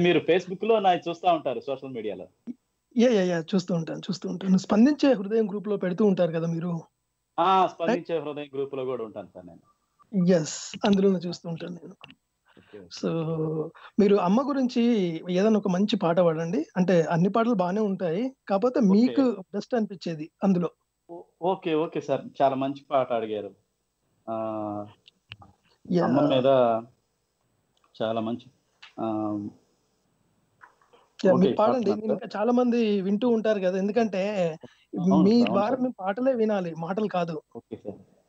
మీరు ఫేస్బుక్లో చూస్తా ఉంటారు సోషల్ మీడియాలో.
యా యా యా చూస్తూ ఉంటాను చూస్తూ ఉంటాను. స్పందించే హృదయం గ్రూప్లో పెడుతూ ఉంటారు కదా మీరు?
ఆ స్పందించే హృదయం గ్రూప్లో కూడా ఉంటాను సార్ నేను.
ఎస్ అందులోనే చూస్తూ ఉంటాను నేను. సో మీరు అమ్మ గురించి ఏదైనా ఒక మంచి పాట పాడండి. అంటే అన్ని పాటలు బాగానే ఉంటాయి. కాకపోతే మీకు బెస్ట్ అనిపించేది అందులో.
Okay okay sir. చాలా మంచి పాట అడిగారు. అమ్మ మీద చాలా మంచి
మీరు పాడండి ఇంకా చాలా మంది వింటూ ఉంటారు కదా ఎందుకంటే మీ ద్వారా. మేము పాటలే వినాలి మాటలు కాదు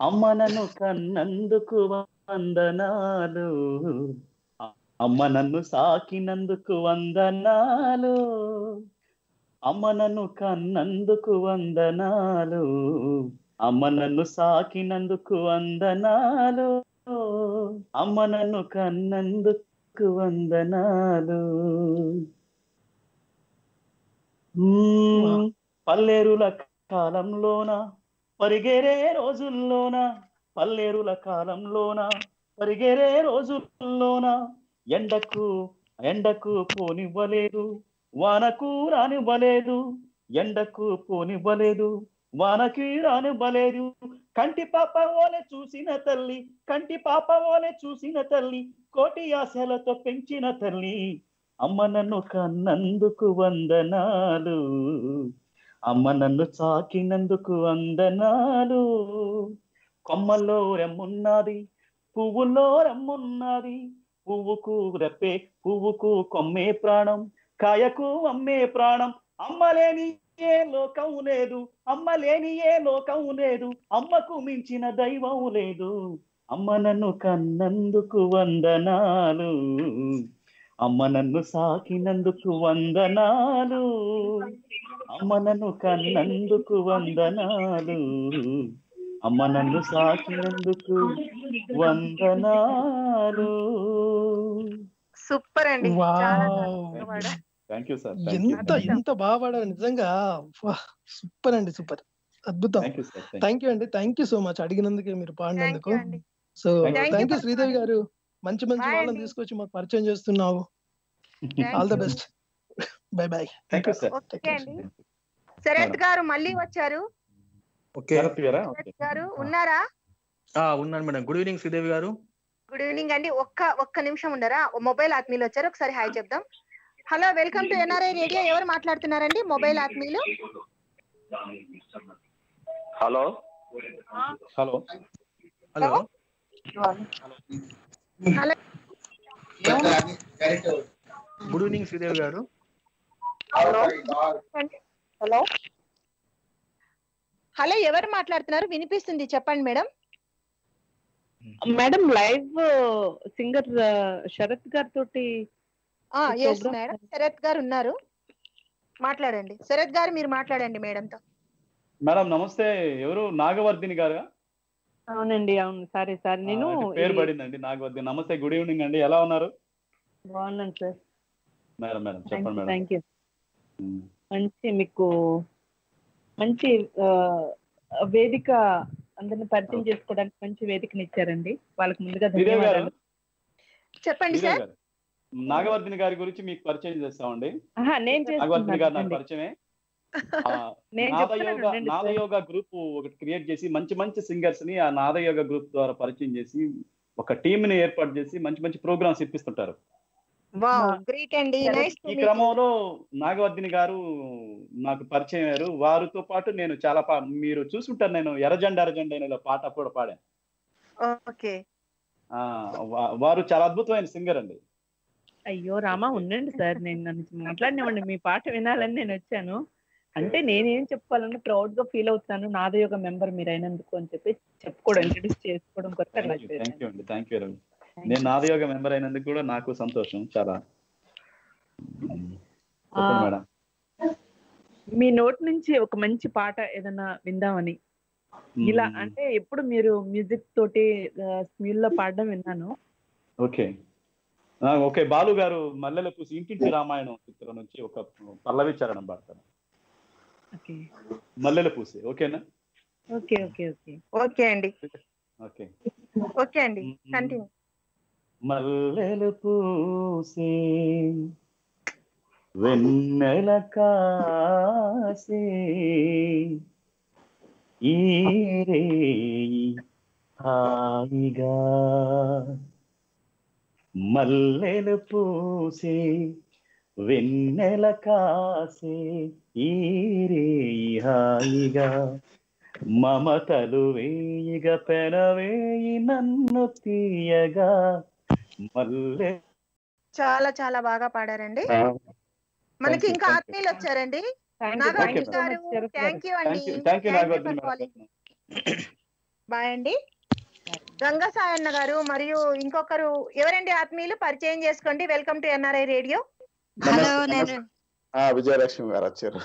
అమ్మ నన్ను కన్నందుకు వందనాలు అమ్మ నన్ను సాకినందుకు వందనాలు అమ్మ నన్ను కన్నందుకు వందనాలు అమ్మ నన్ను సాకినందుకు వందనాలు అమ్మ నన్ను కన్నందుకు వందనాలు. పల్లెరుల కాలంలోన పరిగెరే రోజుల్లోన పల్లెరుల కాలంలోన పరిగెరే రోజుల్లోన ఎండకు ఎండకు పోనివ్వలేదు వానకు రానివ్వలేదు ఎండకు పోనివ్వలేదు వానకి రానివ్వలేదు. కంటి పాప ఓలే చూసిన తల్లి కంటి పాప ఓలే చూసిన తల్లి కోటి ఆశలతో పెంచిన తల్లి అమ్మ నన్ను కన్నందుకు వందనాలు. అమ్మ నన్ను చాకినందుకు వందనాలు. కొమ్మల్లో రెమ్మున్నది పువ్వుల్లో రెమ్మున్నది. పువ్వుకు రెప్పే పువ్వుకు కొమ్మే ప్రాణం కాయకు అమ్మే ప్రాణం. అమ్మలేని ఏ లోకం లేదు అమ్మలేని ఏ లోకం లేదు అమ్మకు మించిన దైవం లేదు. అమ్మ నన్ను కన్నందుకు వందనాలు. అమ్మ నన్ను సాకినందుకు వందనాలు. అమ్మ నన్ను కన్నందుకు వందనాలు. అమ్మ నన్ను సాకినందుకు వందనాలు.
సూపర్ అండి.
Thank you sir.
ఎంత ఎంత బాగా పాడారు. నిజంగా సూపర్ అండి సూపర్. అద్భుతం.
Thank you sir.
Thank you. అండి. థ్యాంక్ యూ సో మచ్ అడిగినందుకే మీరు పాడినందుకు. So
Thank
you.
Thank you Sridevi గారు. మంచి మంచి వాళ్ళని. తీసుకొచ్చి మాకు పరిచయం చేస్తున్నావు. All the. Best bye bye
thank you sir
okay అండి. శరత్ గారు మళ్ళీ వచ్చారు.
గారా?
గారు ఉన్నారా?
ఆ, ఉన్నాను మేడం. గుడ్ ఈవినింగ్ శ్రీదేవి గారు.
గుడ్ ఈవినింగ్ అండి. ఒక్క ఒక్క నిమిషం ఉండరా? మొబైల్ ఆత్మీయులు వచ్చారు. ఒకసారి హాయ్ చెప్దాం. Hello welcome to NRI radio ఎవరు మాట్లాడుతున్నారండి? మొబైల్ ఆత్మీయులు?
Hello
hello
hello
hello
good evening Sridevi గారు.
హలో. హలో. ఎవరు మాట్లాడుతున్నారు? వినిపిస్తుంది. చెప్పండి madam.
Madam live singer Sarath
S
program-
madam. Sarath గారు ఉన్నారు. మాట్లాడండి. శరత్ గారు మీరు మాట్లాడండి మేడంతో.
మేడం నమస్తే. ఎవరు? నాగవర్ధిని గారు?
అవునండి అవును. సరే సార్. నేను
పేరు పడిందండి. నాగవర్ధిని నమస్తే గుడ్ ఈవినింగ్ అండి. ఎలా ఉన్నారు?
బాగున్నాను సార్.
Madam madam. చెప్పండి మేడం.
Thank you. మంచి మీకు మంచి ఆ, వేదిక అందరిని పరిచయం చేసుకోవడానికి మంచి వేదికని ఇచ్చారండి వాళ్ళకి ముందుగా ధన్యవాదాలు.
చెప్పండి సార్.
నాగవర్ధిని గారి గురించి మీకు పరిచయం చేస్తామండి.
నేను
నాగవర్ధిని గారు నాకు పరిచయమే. నాదయోగ గ్రూప్ ఒకటి క్రియేట్ చేసి మంచి మంచి సింగర్స్ని ఆ నాదయోగ గ్రూప్ ద్వారా పరిచయం చేసి ఒక టీమ్ని ఏర్పాటు చేసి మంచి మంచి ప్రోగ్రామ్స్ ఇప్పిస్తుంటారు.
వావ్ గ్రేట్ అండి.
Correct.
నైస్
ఈ క్రమంలో నాగవర్ధిని గారు నాకు పరిచయం అయ్యారు. వారితో పాటు నేను చాలా మీరు చూసుంటారు నేను ఎర్రజెండ ఎర్రజెండ అనే పాట కూడా పాడాను.
ఓకే.
వారు చాలా అద్భుతమైన సింగర్ అండి.
అయ్యో రామా ఉండండి సార్ నేను నన్ను మాట్లాడినివ్వండి మీ పాట వినాలని నేను వచ్చాను. అంటే నేనేం చెప్పుకోవాలని ప్రౌడ్గా ఫీల్ అవుతాను నాదయోగ మెంబర్ మీరు అయినందుకు అని చెప్పి చెప్పుకోవడం ఇంట్రడ్యూస్ చేసుకోవడం కొరకు
నేను
you.
నాదయోగ మెంబర్ అయినందుకు కూడా నాకు సంతోషం చాలా.
మీ నోట్ నుంచి ఒక మంచి పాట ఏదైనా విందామని. ఇలా. అంటే ఎప్పుడు మీరు మ్యూజిక్ తోటి స్మ్యూల్లో పాడడం విన్నాను.
ఓకే. ఓకే. బాలు గారు మల్లెల పూసి ఇంటింటి రామాయణం చిత్రం నుంచి ఒక పల్లవి చరణం పాడతాను మల్లెల పూసి ఓకేనా?
Okay okay okay.
ఓకే అండి.
ఓకే.
ఓకే అండి. కంటిన్యూ.
మల్లెలు పూసే వెన్నెల కాసే ఈ రేయి హాయిగా. మల్లెలు పూసే వెన్నెల కాసే ఈ రేయి హాయిగా మమతలు వేయిగ పెనవేయి నన్ను తీయగా. మల్లె
చాలా చాలా బాగా పాడారండి. మనకి ఇంకా ఆత్మీయులు వచ్చారండి.
థ్యాంక్ యూ
నాగార్జున గారు థ్యాంక్ అండి. బాయ్ అండి. గంగా సాయన్న గారు మరియు ఇంకొకరు ఎవరండి ఆత్మీయులు? పరిచయం చేసుకోండి. Welcome to NRI radio
hello నేను
ఆ విజయలక్ష్మి గారు వచ్చారు.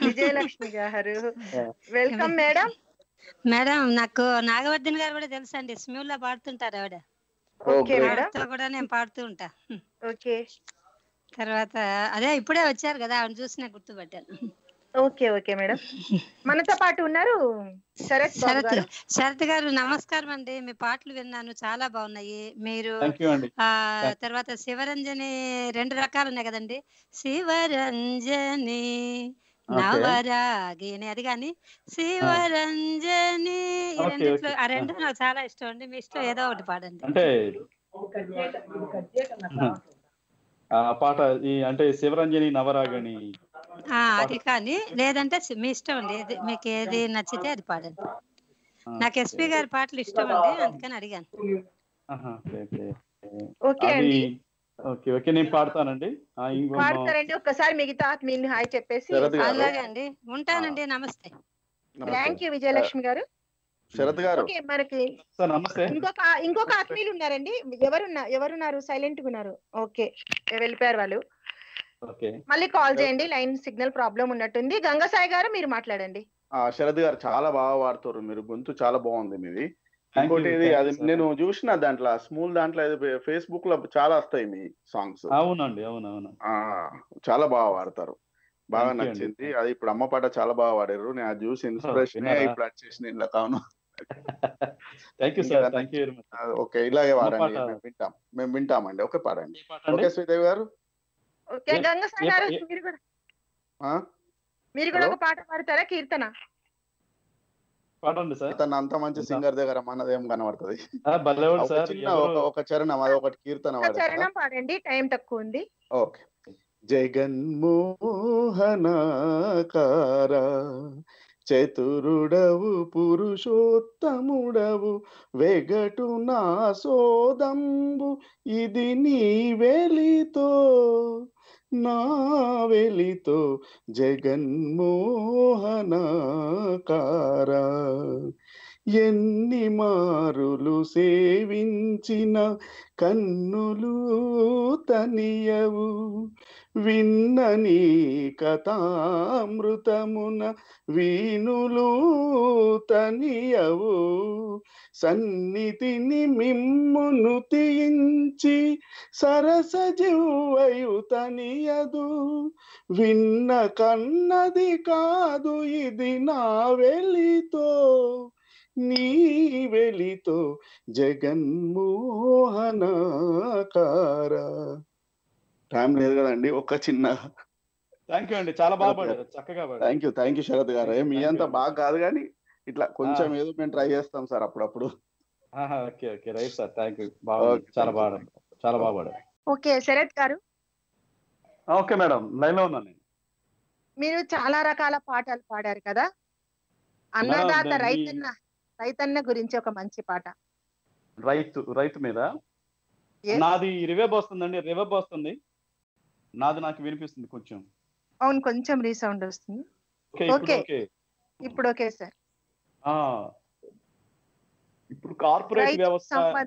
విజయలక్ష్మి గారు. Welcome madam.
మేడం నాకు నాగవర్ధన్ గారు కూడా తెలుసు అండి స్మ్యూల్లో పాడుతుంటారు ఆవిడ.
Okay madam.
ఆవిడతో కూడా నేను పాడుతూ ఉంటా.
ఓకే.
తర్వాత అదే ఇప్పుడే వచ్చారు కదా ఆవిడ చూసి నేను గుర్తుపట్టాను.
Okay okay madam. మనతో పాటు ఉన్నారు శరత్
శరత్
గారు.
శరత్ గారు నమస్కారం అండి. మీ పాటలు విన్నాను చాలా బాగున్నాయి. మీరు ఆ తర్వాత శివరంజని రెండు రకాలు ఉన్నాయి కదండి. శివరంజని నవరాగిని అది కానీ శివరంజని రెండిట్లో. ఆ రెండు నాకు చాలా ఇష్టం అండి. మీ ఇష్టం ఏదో ఒకటి పాడండి.
అంటే ఆ పాట ఈ అంటే శివరంజని నవరాగని
అది కానీ లేదంటే మీ ఇష్టం అండి. మీకు ఏది నచ్చితే అది పాడండి. నాకు ఎస్పి గారి పాటలు ఇష్టం అండి అందుకని అడిగాను.
Okay, okay.
ఓకే
అది
అండి.
ఓకే ఓకే నేను పాడతానండి.
పాడతారండి ఒక్కసారి మిగతా ఆత్మీయుల్ని హాయ్ చెప్పేసి
అలాగే అండి. ఉంటానండి నమస్తే.
థ్యాంక్ యూ విజయలక్ష్మి గారు.
శరత్ గారు.
ఓకే మనకి ఇంకొక ఇంకొక ఆత్మీయులు ఉన్నారండి. ఎవరున్నా ఎవరున్నారు? సైలెంట్గా ఉన్నారు. ఓకే వెళ్ళిపోయారు వాళ్ళు. మళ్ళీ కాల్ చేయండి లైన్ సిగ్నల్ ప్రాబ్లం ఉన్నట్టుంది. గంగసాయి గారు మీరు మాట్లాడండి.
ఆ శరత్ గారు చాలా బాగా వాడుతారు. మీరు గొంతు చాలా బాగుంది మీది. ఇంకోటి ఇది అది. నేను చూసిన దాంట్లో స్మూల్ దాంట్లో ఫేస్బుక్లో చాలా వస్తాయి మీ సాంగ్స్.
అవునండి అవును అవును
ఆ చాలా బాగా వాడతారు. బాగా. నచ్చింది. అది ఇప్పుడు అమ్మ పాట చాలా బాగా వాడారు నేను అది చూసి ఇన్స్పిరేషన్? ఇప్పుడు ఇలా కావును
thank you sir thank you very much
okay ఇలాగే వాడండి. మేము వింటాం. మేము వింటామండి. ఓకే పాడండి.
అండి?
ఓకే శ్రీదేవి గారు.
ఓకే గారు మీరు కూడా.
ఆ?
మీరు కూడా? ఒక పాట పాడతారా? కీర్తన?
పాడండి సార్.
తను అంత మంచి. సింగర్ దగ్గర మనదేం కనబడుతుంది. ఒక
సార్
చిన్న
ఎవరు
ఒక- ఒక చరణం అది ఒకటి కీర్తన
చరణం పాడండి టైం తక్కువ ఉంది.
ఓకే. జగన్మోహనాకార చతురుడవు పురుషోత్తముడవు వెగటు నా సోదంబు ఇది నీ వెలితో. నా వెలితో జగన్మోహనాకార ఎన్ని మారులు సేవించిన కన్నులు తనియవు. విన్న నీ కథామృతమున వీణులు తనియవు. సన్నిధిని మిమ్మును తీయించి సరస తనియదు. విన్న కన్నది కాదు ఇది నా వెలితో. నీ వెలితో జగన్మోహనాకార. టైం లేదు కదండి ఒక చిన్న.
థ్యాంక్ యూ అండి చాలా బాగా పాడారు చక్కగా
thank you thank you Sarath గారు. మీ అంత. బాగా కాదు కానీ ఇట్లా కొంచెం ఏదో మేము ట్రై చేస్తాం సార్ అప్పుడప్పుడు.
ఆహా, okay okay right sir thank you బాగా చాలా. బాగా చాలా బాగా పాడారు.
ఓకే శరత్ గారు.
ఓకే మేడం లైన్లో ఉన్నాను నేను.
మీరు చాలా రకాల పాటలు పాడారు కదా. అన్నదాత రైతన్న రైతన్న గురించి ఒక మంచి పాట.
రైతు రైతు మీద. నాది రివేబ్ వస్తుందండి రివేబ్ వస్తుంది. నాది నాకు వినిపిస్తుంది కొంచెం.
అవును కొంచెం రీసౌండ్ వస్తుంది.
ఓకే ఇప్పుడు. ఓకే.
ఇప్పుడు ఓకే సార్.
ఆ. ఇప్పుడు కార్పొరేట్
రైతు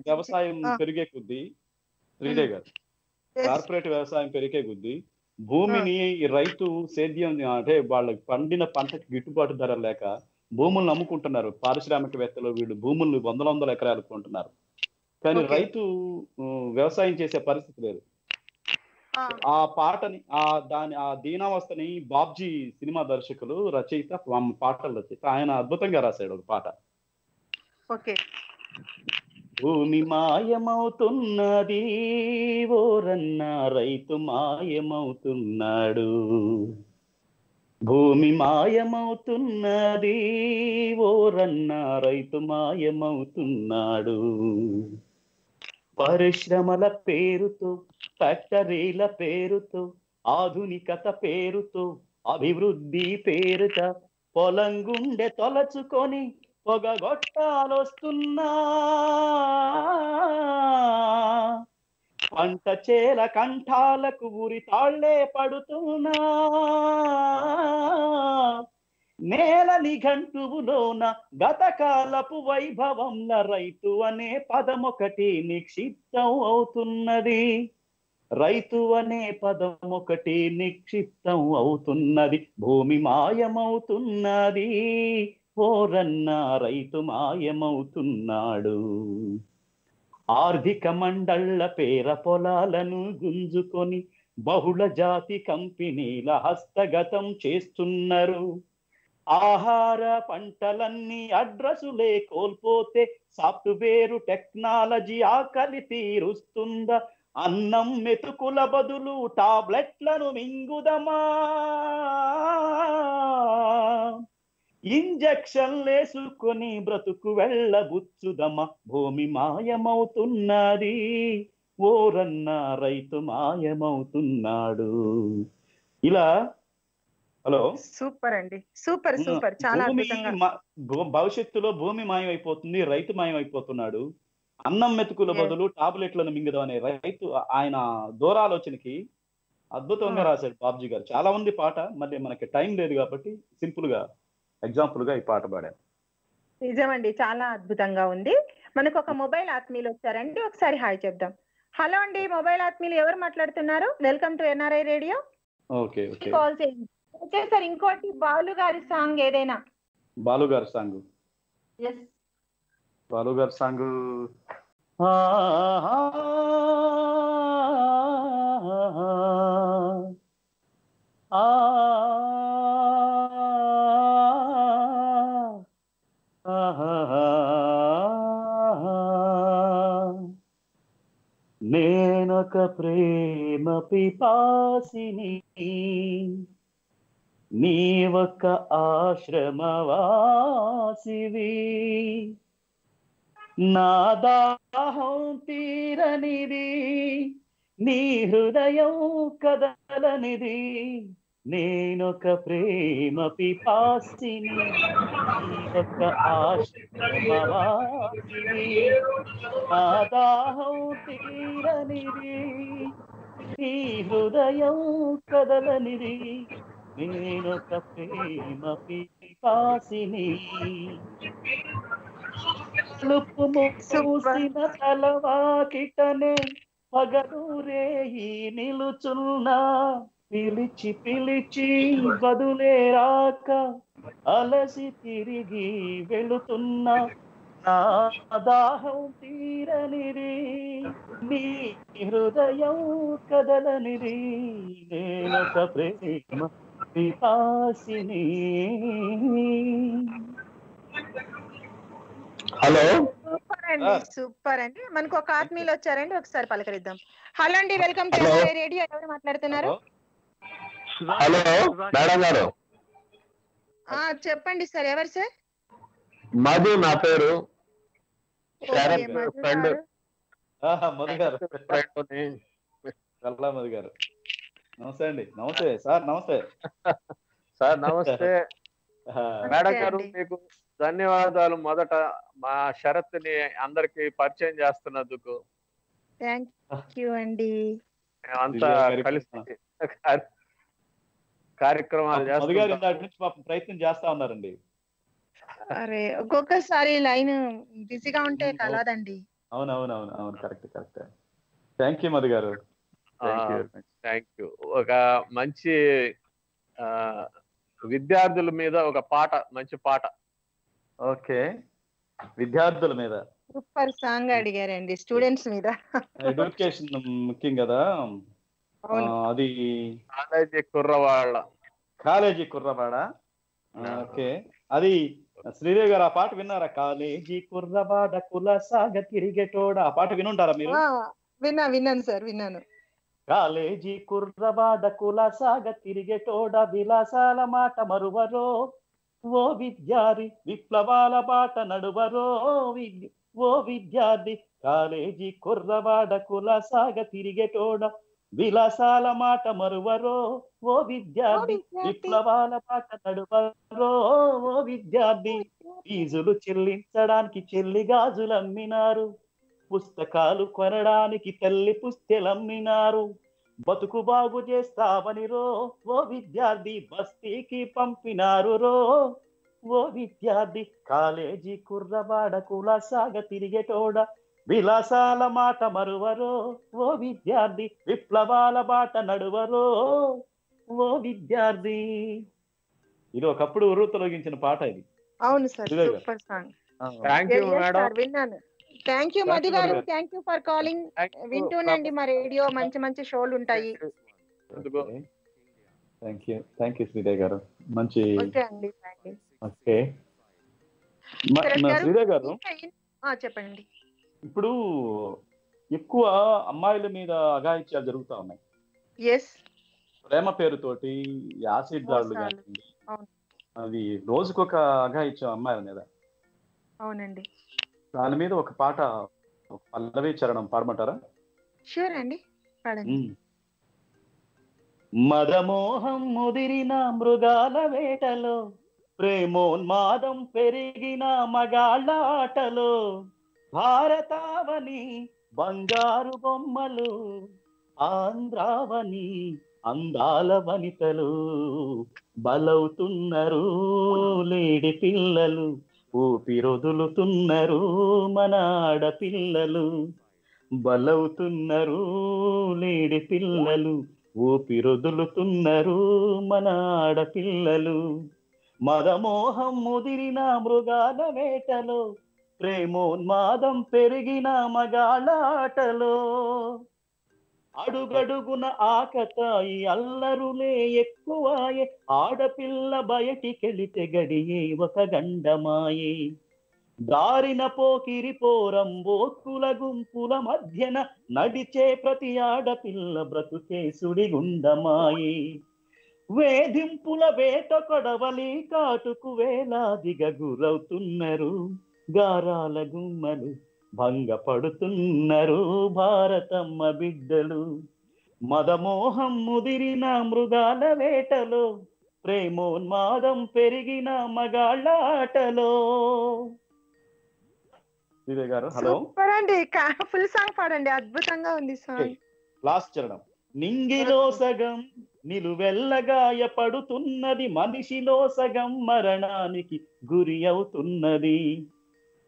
వ్యవసాయ. పెరిగే కొద్దీ శ్రీదేవి గారు. కార్పొరేట్ వ్యవసాయం పెరిగే కొద్దీ భూమిని రైతు సేద్యం అంటే వాళ్ళకి పండిన పంటకి గిట్టుబాటు ధర లేక భూములను అమ్ముకుంటున్నారు. పారిశ్రామికవేత్తలు వీళ్ళు భూములను వందల వందల ఎకరాలు కొంటున్నారు. కానీ. రైతు వ్యవసాయం చేసే పరిస్థితి లేదు.
ఆ,
ఆ పాటని ఆ దాని ఆ దీనావస్థని బాబ్జీ సినిమా దర్శకులు రచయిత పాటల రచయిత ఆయన అద్భుతంగా రాశాడు ఒక పాట.
ఓకే.
భూమి మాయమవుతున్నది ఓరన్న రైతు మాయమవుతున్నాడు. భూమి మాయమవుతున్నది ఓరన్న రైతు మాయమవుతున్నాడు. పరిశ్రమల పేరుతో ఫ్యాక్టరీల పేరుతో ఆధునికత పేరుతో అభివృద్ధి పేరుట పొలం గుండె తొలచుకొని పొగగొట్టాలొస్తున్నా పంట చేల కంఠాలకు ఊరి తాళ్ళే పడుతున్నా. నేల నిఘంటువులోన గతకాలపు వైభవంల రైతు అనే పదమొకటి నిక్షిప్తం అవుతున్నది. రైతు అనే పదం ఒకటి నిక్షిప్తం అవుతున్నది. భూమి మాయమవుతున్నది. ఓరన్న రైతు మాయమవుతున్నాడు. ఆర్థిక మండళ్ళ పేర పొలాలను గుంజుకొని బహుళ జాతి కంపెనీల హస్తగతం చేస్తున్నారు. ఆహార పంటలన్నీ అడ్రసులే కోల్పోతే సాఫ్ట్వేరు టెక్నాలజీ ఆకలి తీరుస్తుందా? అన్నం మెతుకుల బదులు టాబ్లెట్లను మింగుదమా? ఇంజక్షన్ లేసుకొని బ్రతుకు వెళ్ళబుచ్చుదమా భూమి మాయమవుతున్నది. ఓరన్న రైతు మాయమవుతున్నాడు. ఇలా హలో?
సూపర్ అండి సూపర్. సూపర్ చాలా
భవిష్యత్తులో భూమి మాయమైపోతుంది రైతు మాయమైపోతున్నాడు. అన్నం మెతుకుల. బదులు టాబ్లెట్లను మింగడం అనే రైతు ఆయన దూరాలోచనకి అద్భుతంగా
Hmm.
రాశాడు బాబ్జీ గారు. చాలా ఉంది పాట మళ్ళీ మనకి టైం లేదు కాబట్టి సింపుల్గా ఎగ్జాంపుల్గా ఈ పాట పాడాను
నిజమండి చాలా అద్భుతంగా ఉంది మనకు ఒక మొబైల్ ఆత్మీయులు వచ్చారండి ఒకసారి హాయ్ చెప్దాం హలో అండి మొబైల్ ఆత్మీయులు ఎవరు మాట్లాడుతున్నారు welcome to NRI radio
okay okay
call చేయండి వచ్చేసరి ఇంకోటి బాలు గారి సాంగ్ ఏదైనా
బాలు గారు సాంగ్
ఎస్
బాలు గారు సాంగ్ నేనొక ప్రేమ పిపాసిని. నీవొక ఆశ్రమవాసివి. నా దాహం తీరనిది నీ హృదయం కదలనిది. నేనొక ప్రేమ పిపాసిని ఒక ఆశ్రమవాసిని దాహం తీరనిది నీ హృదయం కదలనిది నేనొక ప్రేమ పిపాసిని. తలుపు మూసిన తలవాకిటనే పగలు రేయి నిలుచున్నా. పిలిచి పిలిచి బదులే రాక అలసి తిరిగి వెళుతున్నా నా దాహం తీరనిది. నీ హృదయం కదలనిది. నేనొక ప్రేమ పిపాసిని.
హలో?
సూపర్ అండి సూపర్ అండి. మనకు ఒక ఆత్మీయులు వచ్చారండి ఒకసారి పలకరిద్దాం. హలో అండి వెల్కమ్ టు. రేడియో. ఎవరు మాట్లాడుతున్నారు?
హలో మేడం గారు.
ఆ చెప్పండి సార్ ఎవరు సార్?
మధు నా పేరు. శరత్ ఫ్రెండ్.
మధు గారు.
ఫ్రెండ్
చల్లా మధు గారు. నమస్తే అండి. నమస్తే సార్ నమస్తే.
సార్ నమస్తే. మేడం గారు. మీకు ధన్యవాదాలు. మొదట మా షరత్ని అందరికి పరిచయం చేస్తున్నందుకు.
థ్యాంక్ యూ అండి.
గారి
కలిసి కార్యక్రమాలు
పాపం ప్రయత్నం చేస్తా ఉన్నారండి.
అరే ఒక్కొక్కసారి లైన్ బిజీగా ఉంటే కలదండి
అవును. అవును అవును అవును correct correct. Thank you Madhu గారు. థ్యాంక్ యూ
ఒక మంచి ఆ, విద్యార్థుల మీద ఒక పాట మంచి పాట.
ఓకే. విద్యార్థుల మీద.
సూపర్ సాంగ్ అడిగారండి స్టూడెంట్స్ మీద.
ఎడ్యుకేషన్ ముఖ్యం కదా. అది
కాలేజీ కుర్రవాళ్ళ.
కాలేజీ కుర్రవాడ? ఓకే. అది శ్రీదేవి గారు ఆ పాట విన్నారా? కాలేజీ కుర్రవాడ కుల సాగ తిరిగేటోడ? ఆ పాట వినుంటారా మీరు?
ఆ, విన్నా విన్నాను సార్ విన్నాను.
కాలేజీ కుర్రవాడ కుల సాగ తిరిగేటోడ? విలాసాల మాట మరువరో? ఓ విద్యార్థి విప్లవాల బాట నడువరో? విద్య- ఓ విద్యార్థి కాలేజీ కుర్రవాడ కుల సాగ తిరిగేటోడ? విలాసాల మాట మరువరో ఓ విద్యార్థి విప్లవాల బాట నడువరో ఓ విద్యార్థి ఫీజులు చెల్లించడానికి చెల్లి గాజులు అమ్మినారు పుస్తకాలు కొనడానికి తల్లి పుస్తెలమ్మినారు. బతుకు బాగు చేస్తావని రో ఓ విద్యార్థి బస్తీకి పంపినారు రో. ఓ విద్యార్థి కాలేజీ కుర్రవాడ కులాసాగ తిరిగేటోడ విలాసాల మాట మరువరో ఓ విద్యార్థి విప్లవాల బాట నడువరో ఓ విద్యార్థి. ఇది ఒకప్పుడు ఉర్రు తొలగించిన పాట ఇది.
అవును sir. Super song.
Thank you madam
విన్నాను. థ్యాంక్ యూ మధు గారు. థ్యాంక్ యూ ఫర్ కాలింగ్ వింటూనండి మా రేడియో. మంచి మంచి షోలు ఉంటాయి.
Thank you thank you Sridevi గారు. మంచి
ఓకే
శ్రీదేవి గారు.
చెప్పండి.
ఇప్పుడు ఎక్కువ అమ్మాయిల మీద అఘాయిత్యాలు జరుగుతా ఉన్నాయి. ప్రేమ పేరుతోటి యాసిడ్ దాడులు. కానీ
అవును.
అవి రోజుకొక అఘాయిత్యం అమ్మాయిల మీద.
అవునండి.
దాని మీద ఒక పాట ఒక పల్లవి చరణం పాడమంటారా?
షూర్ అండి. పాడండి.
మదమోహం ముదిరిన మృగాల వేటలో ప్రేమోన్మాదం పెరిగిన మగాళ్ళ ఆటలో భారతావని బంగారు బొమ్మలు ఆంధ్రావని అందాల వనితలు బలవుతున్నారు లేడి పిల్లలు ఊపిరొదులుతున్నారు మన ఆడపిల్లలు బలవుతున్నారు లేడి పిల్లలు ఊపిరొదులుతున్నారు మన ఆడపిల్లలు. మదమోహం ముదిరిన మృగాల వేటలో ప్రేమోన్మాదం పెరిగిన మగాళాటలో అడుగడుగున ఆకతాయి అల్లరులే ఎక్కువాయే. ఆడపిల్ల బయటికెళితే గడియే ఒక గండమాయే. దారిన పోకిరి పోరం బోత్కుల గుంపుల మధ్యన నడిచే ప్రతి ఆడపిల్ల బ్రతుకే సుడిగుండమాయే వేధింపుల వేట కొడవలి కాటుకు వేలాదిగా గురవుతున్నారు. గారాల గుమ్మలు భంగపడుతున్నారు భారతమ్మ బిడ్డలు. మదమోహం ముదిరిన మృగాల వేటలో ప్రేమోన్మాదం పెరిగిన మగాళ్ళ ఆటలో. వివేక్ గారు హలో.
అండి. ఫుల్ సాంగ్ పాడండి. అద్భుతంగా ఉంది సాంగ్.
లాస్ట్ చరణం. నింగిలో సగం నిలువెల్లగాయపడుతున్నది మనిషిలో సగం మరణానికి గురి అవుతున్నది.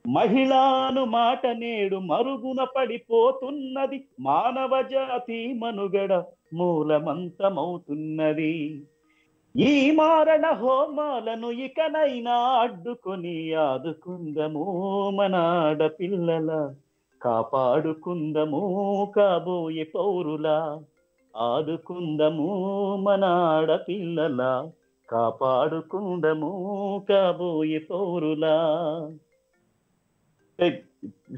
మహిళాను మాట నేడు మరుగున పడిపోతున్నది మానవ జాతి మనుగడ మూలమంతమవుతున్నది. ఈ మారణ హోమాలను ఇకనైనా అడ్డుకొని ఆదుకుందము మన ఆడపిల్లల కాపాడుకుందము కాబోయే పౌరులా. ఆదుకుందము మన ఆడపిల్లల కాపాడుకుందము కాబోయే పౌరులా.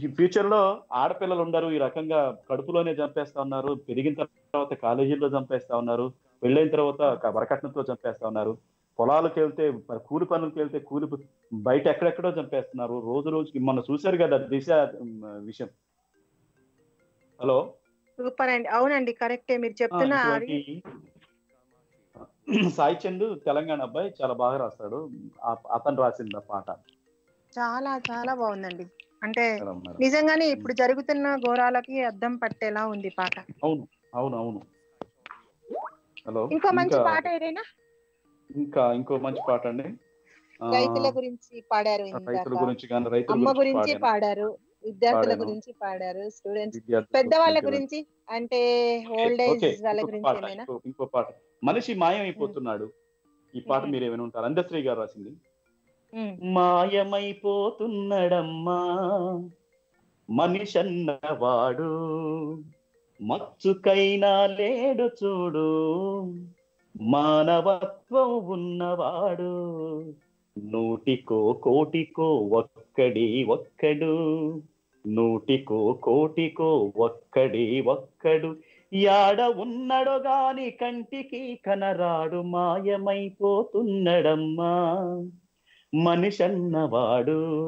ఫ్యూచర్లో ఆడపిల్లలు ఉండరు. ఈ రకంగా కడుపులోనే చంపేస్తా ఉన్నారు. పెరిగిన తర్వాత కాలేజీల్లో చంపేస్తా ఉన్నారు. పెళ్ళైన తర్వాత వరకట్నంతో చంపేస్తా ఉన్నారు. పొలాలకు వెళ్తే కూలి పనులకు వెళ్తే కూలి బయట ఎక్కడెక్కడో చంపేస్తున్నారు. రోజు రోజుకి మొన్న చూశారు కదా దిశ విషయం. హలో?
సూపర్ అండి అవునండి. కరెక్టే మీరు చెప్తున్న
సాయి చంద్ తెలంగాణ అబ్బాయి చాలా బాగా రాస్తాడు. అతను రాసింది ఆ పాట.
చాలా చాలా బాగుందండి. అంటే. నిజంగానే ఇప్పుడు జరుగుతున్న ఘోరాలకి అద్దం పట్టేలా ఉంది పాట.
అవును అవును అవును. హలో
ఇంకో మంచి పాట ఏదైనా?
ఇంకా ఇంకో మంచి పాట అండి.
రైతుల గురించి పాడారు
రైతుల గురించి కానీ
అమ్మ
గురించి.
పాడారు విద్యార్థుల. గురించి పాడారు స్టూడెంట్స్ పెద్దవాళ్ళ
గురించి
అంటే ఓల్డ్ ఏజ్ వాళ్ళ గురించి ఏమైనా?
ఇంకో- పాట. మనిషి మాయమైపోతున్నాడు. ఈ పాట. మీరు ఏమైనా ఉంటారు? అందశ్రీ గారు రాసింది. మాయమైపోతున్నడమ్మా. మనిషన్నవాడు మచ్చుకైనా లేడు చూడు. మానవత్వం ఉన్నవాడు నూటికో కోటికో ఒక్కడి ఒక్కడు. నూటికో కోటికో ఒక్కడి ఒక్కడు. యాడ ఉన్నడో గాని కంటికి కనరాడు మాయమైపోతున్నడమ్మా. మనిషన్నవాడు.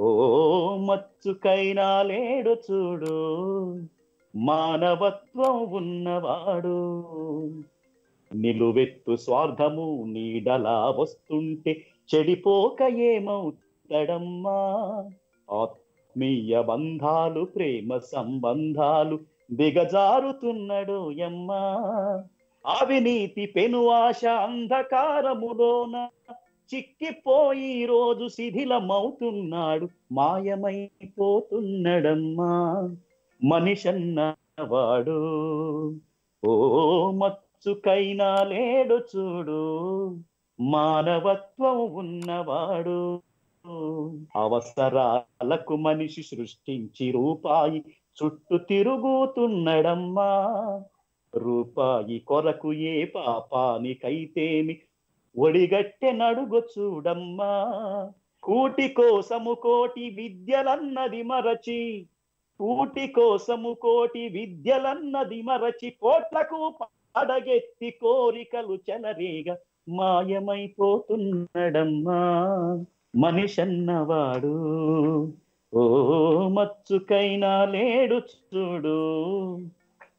ఓ మచ్చుకైనా లేడు చూడు. మానవత్వం ఉన్నవాడు. నిలువెత్తు స్వార్థము నీడలా వస్తుంటే చెడిపోక ఏమవుతాడమ్మా? ఆత్మీయ బంధాలు ప్రేమ సంబంధాలు దిగజారుతున్నడు యమ్మా. అవినీతి పెను ఆశ అంధకారములోన చిక్కిపోయి రోజు శిథిలమవుతున్నాడు మాయమైపోతున్నడమ్మా. మనిషన్నవాడు. ఓ మచ్చుకైనా లేడు చూడు మానవత్వం ఉన్నవాడు. అవసరాలకు మనిషి సృష్టించి రూపాయి చుట్టూ తిరుగుతున్నడమ్మా. రూపాయి కొరకు ఏ పాపానికైతేమి ఒడిగట్టె నడుగు చూడమ్మా కూటి కోసము కోటి విద్యలన్నది మరచి కూటి కోసము కోటి విద్యలన్నది మరచి కోట్లకు అడగెత్తి కోరికలు చెలరేగ మాయమైపోతున్నడమ్మా. మనిషన్నవాడు ఓ మచ్చుకైనా లేడు చూడు.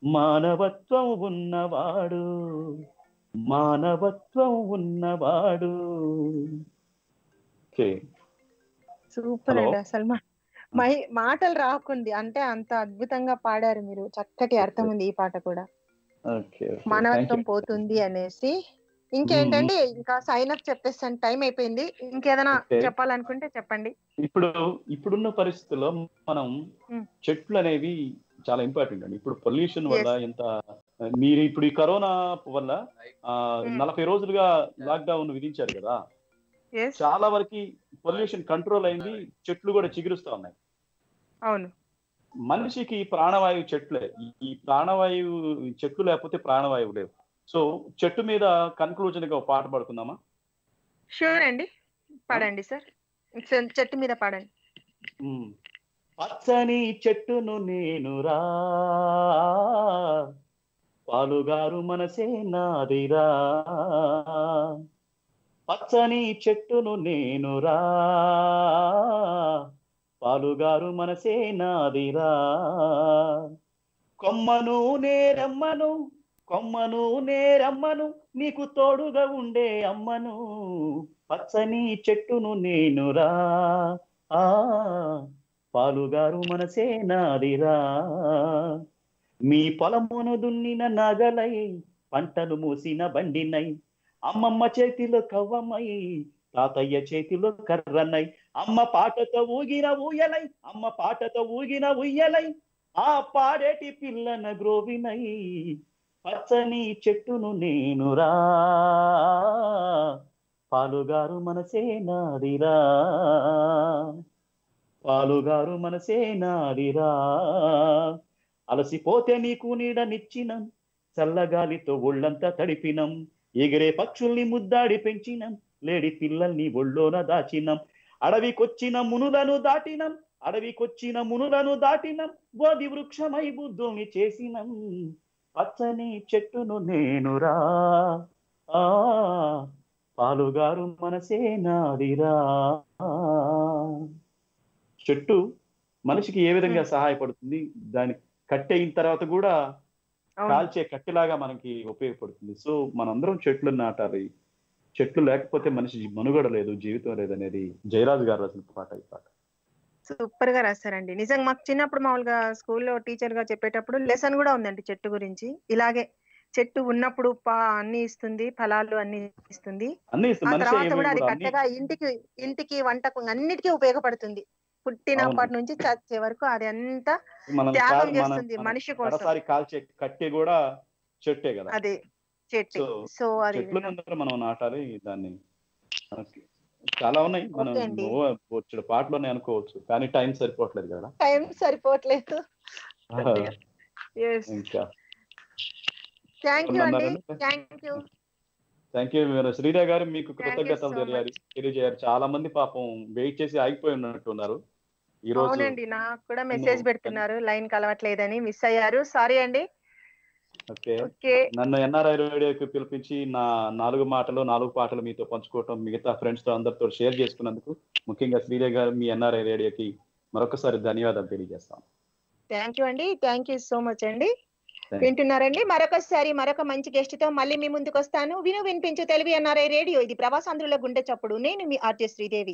మానవత్వం ఉన్నవాడు మానవత్వం ఉన్నవాడు.
సూపర్. అండి అసలు మా మై మాటలు రాకుంది. అంటే అంత అద్భుతంగా పాడారు మీరు. చక్కటి అర్థం ఉంది ఈ పాట కూడా. మానవత్వం పోతుంది అనేసి. ఇంకేంటండి? ఇంకా సైన్ అప్ చెప్పేస్తాను. టైం అయిపోయింది. ఇంకేదైనా. చెప్పాలనుకుంటే చెప్పండి.
ఇప్పుడు ఇప్పుడున్న పరిస్థితుల్లో మనం. చెట్లు అనేవి చాలా ఇంపార్టెంట్ అండి. ఇప్పుడు పొల్యూషన్. వల్ల ఎంత మీరు ఇప్పుడు ఈ కరోనా వల్ల ఆ,
Hmm.
నలభై రోజులుగా లాక్డౌన్ విధించారు కదా. చాలా వరకు పొల్యూషన్ కంట్రోల్ అయింది చెట్లు కూడా చిగురుస్తా ఉన్నాయి.
అవును.
మనిషికి ప్రాణవాయువు చెట్లే. ఈ- ప్రాణవాయువు చెట్లు లేకపోతే ప్రాణవాయువు లేదు సో చెట్టు మీద కన్క్లూజన్గా పాట పడుకుందామా?
షూర్ అండి. పాడండి సార్. చెట్టు మీద పాడండి.
ఉమ్. పచ్చని చెట్టును నేనురా. పాలుగారు మనసే నాదిరా. పచ్చని చెట్టును నేనురా. పాలుగారు మనసే నాదిరా. కొమ్మను నేరమ్మను కొమ్మను నేరమ్మను నీకు తోడుగా ఉండే అమ్మను. పచ్చని చెట్టును నేనురా. ఆ పాలుగారు మనసే నాదిరా మీ పొలమును దున్నిన నగలై పంటలు మూసిన బండినై. అమ్మమ్మ చేతిలో కవ్వమై తాతయ్య చేతిలో కర్రన్నై అమ్మ పాటతో ఊగిన ఊయలై అమ్మ పాటతో ఊగిన ఉయ్యలై. ఆ పాడేటి పిల్లన గ్రోవినై పచ్చని చెట్టును నేనురా. పాలుగారు మనసే నాదిరా పాలుగారు మనసే నాదిరా అలసిపోతే నీకు నీడనిచ్చినం చల్లగాలితో ఒళ్ళంతా తడిపినం ఎగిరే పక్షుల్ని ముద్దాడి పెంచినం లేడి పిల్లల్ని ఒళ్ళోన దాచినం. అడవికొచ్చిన మునులను దాటినం అడవికొచ్చిన మునులను దాటినం బోధి వృక్షమై బుద్ధుల్ని చేసినం. పచ్చని చెట్టును నేనురా. ఆ పాలుగారు మనసే నాదిరా చెట్టు మనిషికి ఏ విధంగా సహాయపడుతుంది దాని కట్టె అయిన తర్వాత కూడా కాల్చే కట్టెలాగా మనకి ఉపయోగపడుతుంది. సో మనందరం చెట్లు నాటాలి. చెట్లు లేకపోతే మనిషి మనుగడ లేదు జీవితం లేదు అనేది జయరాజు గారు రాసిన పాట ఈ పాట.
సూపర్గా రాస్తారండి. నిజంగా మాకు చిన్నప్పుడు మామూలుగా స్కూల్లో టీచర్గా చెప్పేటప్పుడు లెసన్ కూడా ఉందండి చెట్టు గురించి. ఇలాగే చెట్టు ఉన్నప్పుడు పా అన్ని ఇస్తుంది ఫలాలు అన్ని ఇస్తుంది. ఆ తర్వాత కూడా అది కట్టగా ఇంటికి ఇంటికి వంటకు అన్నిటికీ ఉపయోగపడుతుంది. పుట్టినప్పటి నుంచి చచ్చే వరకు అది అంతా త్యాగం చేస్తుంది
మన
మనిషి కోసం.
కాల్చే కట్టె కూడా చెట్టే కదా.
అదే చెట్టు.
సో
అది
మనం నాటాలి దాన్ని చాలా ఉన్నాయి. మనం
ఓకే అండి.
వచ్చే పాటలోనే అనుకోవచ్చు కానీ టైం సరిపోవట్లేదు కదా.
టైం సరిపోవట్లేదు.
ఇంకా.
థ్యాంక్ యూ అండి.
ఉన్నారండి?
Thank you
thank you Sridevi గారు మీకు కృతజ్ఞతలు తెలియాలి తెలియజేయారు చాలా మంది పాపం వెయిట్ చేసి ఆగిపోయి ఉన్నట్టున్నారు ఈ రోజు
అవునండి నాకు కూడా మెసేజ్ పెడుతున్నారు. లైన్ కలవట్లేదని మిస్ అయ్యారు. సారీ అండి.
ఓకే.
ఓకే.
నన్ను ఎన్ఆర్ఐ రేడియోకి పిలిపించి నా నాలుగు మాటలు నాలుగు పాటలు మీతో పంచుకోవటం మిగతా ఫ్రెండ్స్తో అందరితో షేర్ చేసుకున్నందుకు ముఖ్యంగా శ్రీదేవి గారు మీ ఎన్ఆర్ఐ రేడియోకి మరొకసారి ధన్యవాదాలు తెలియజేస్తాం
థ్యాంక్ యూ అండి. థ్యాంక్ యూ సో మచ్ అండి. వింటున్నారండి. మరొకసారి మరొక మంచి గెస్ట్తో మళ్ళీ మీ ముందుకు వస్తాను విను వినిపించు తెలుగు ఎన్ఆర్ఐ రేడియో. ఇది ప్రవాసాంధ్రుల గుండె చప్పుడు. నేను మీ ఆర్జే శ్రీదేవి.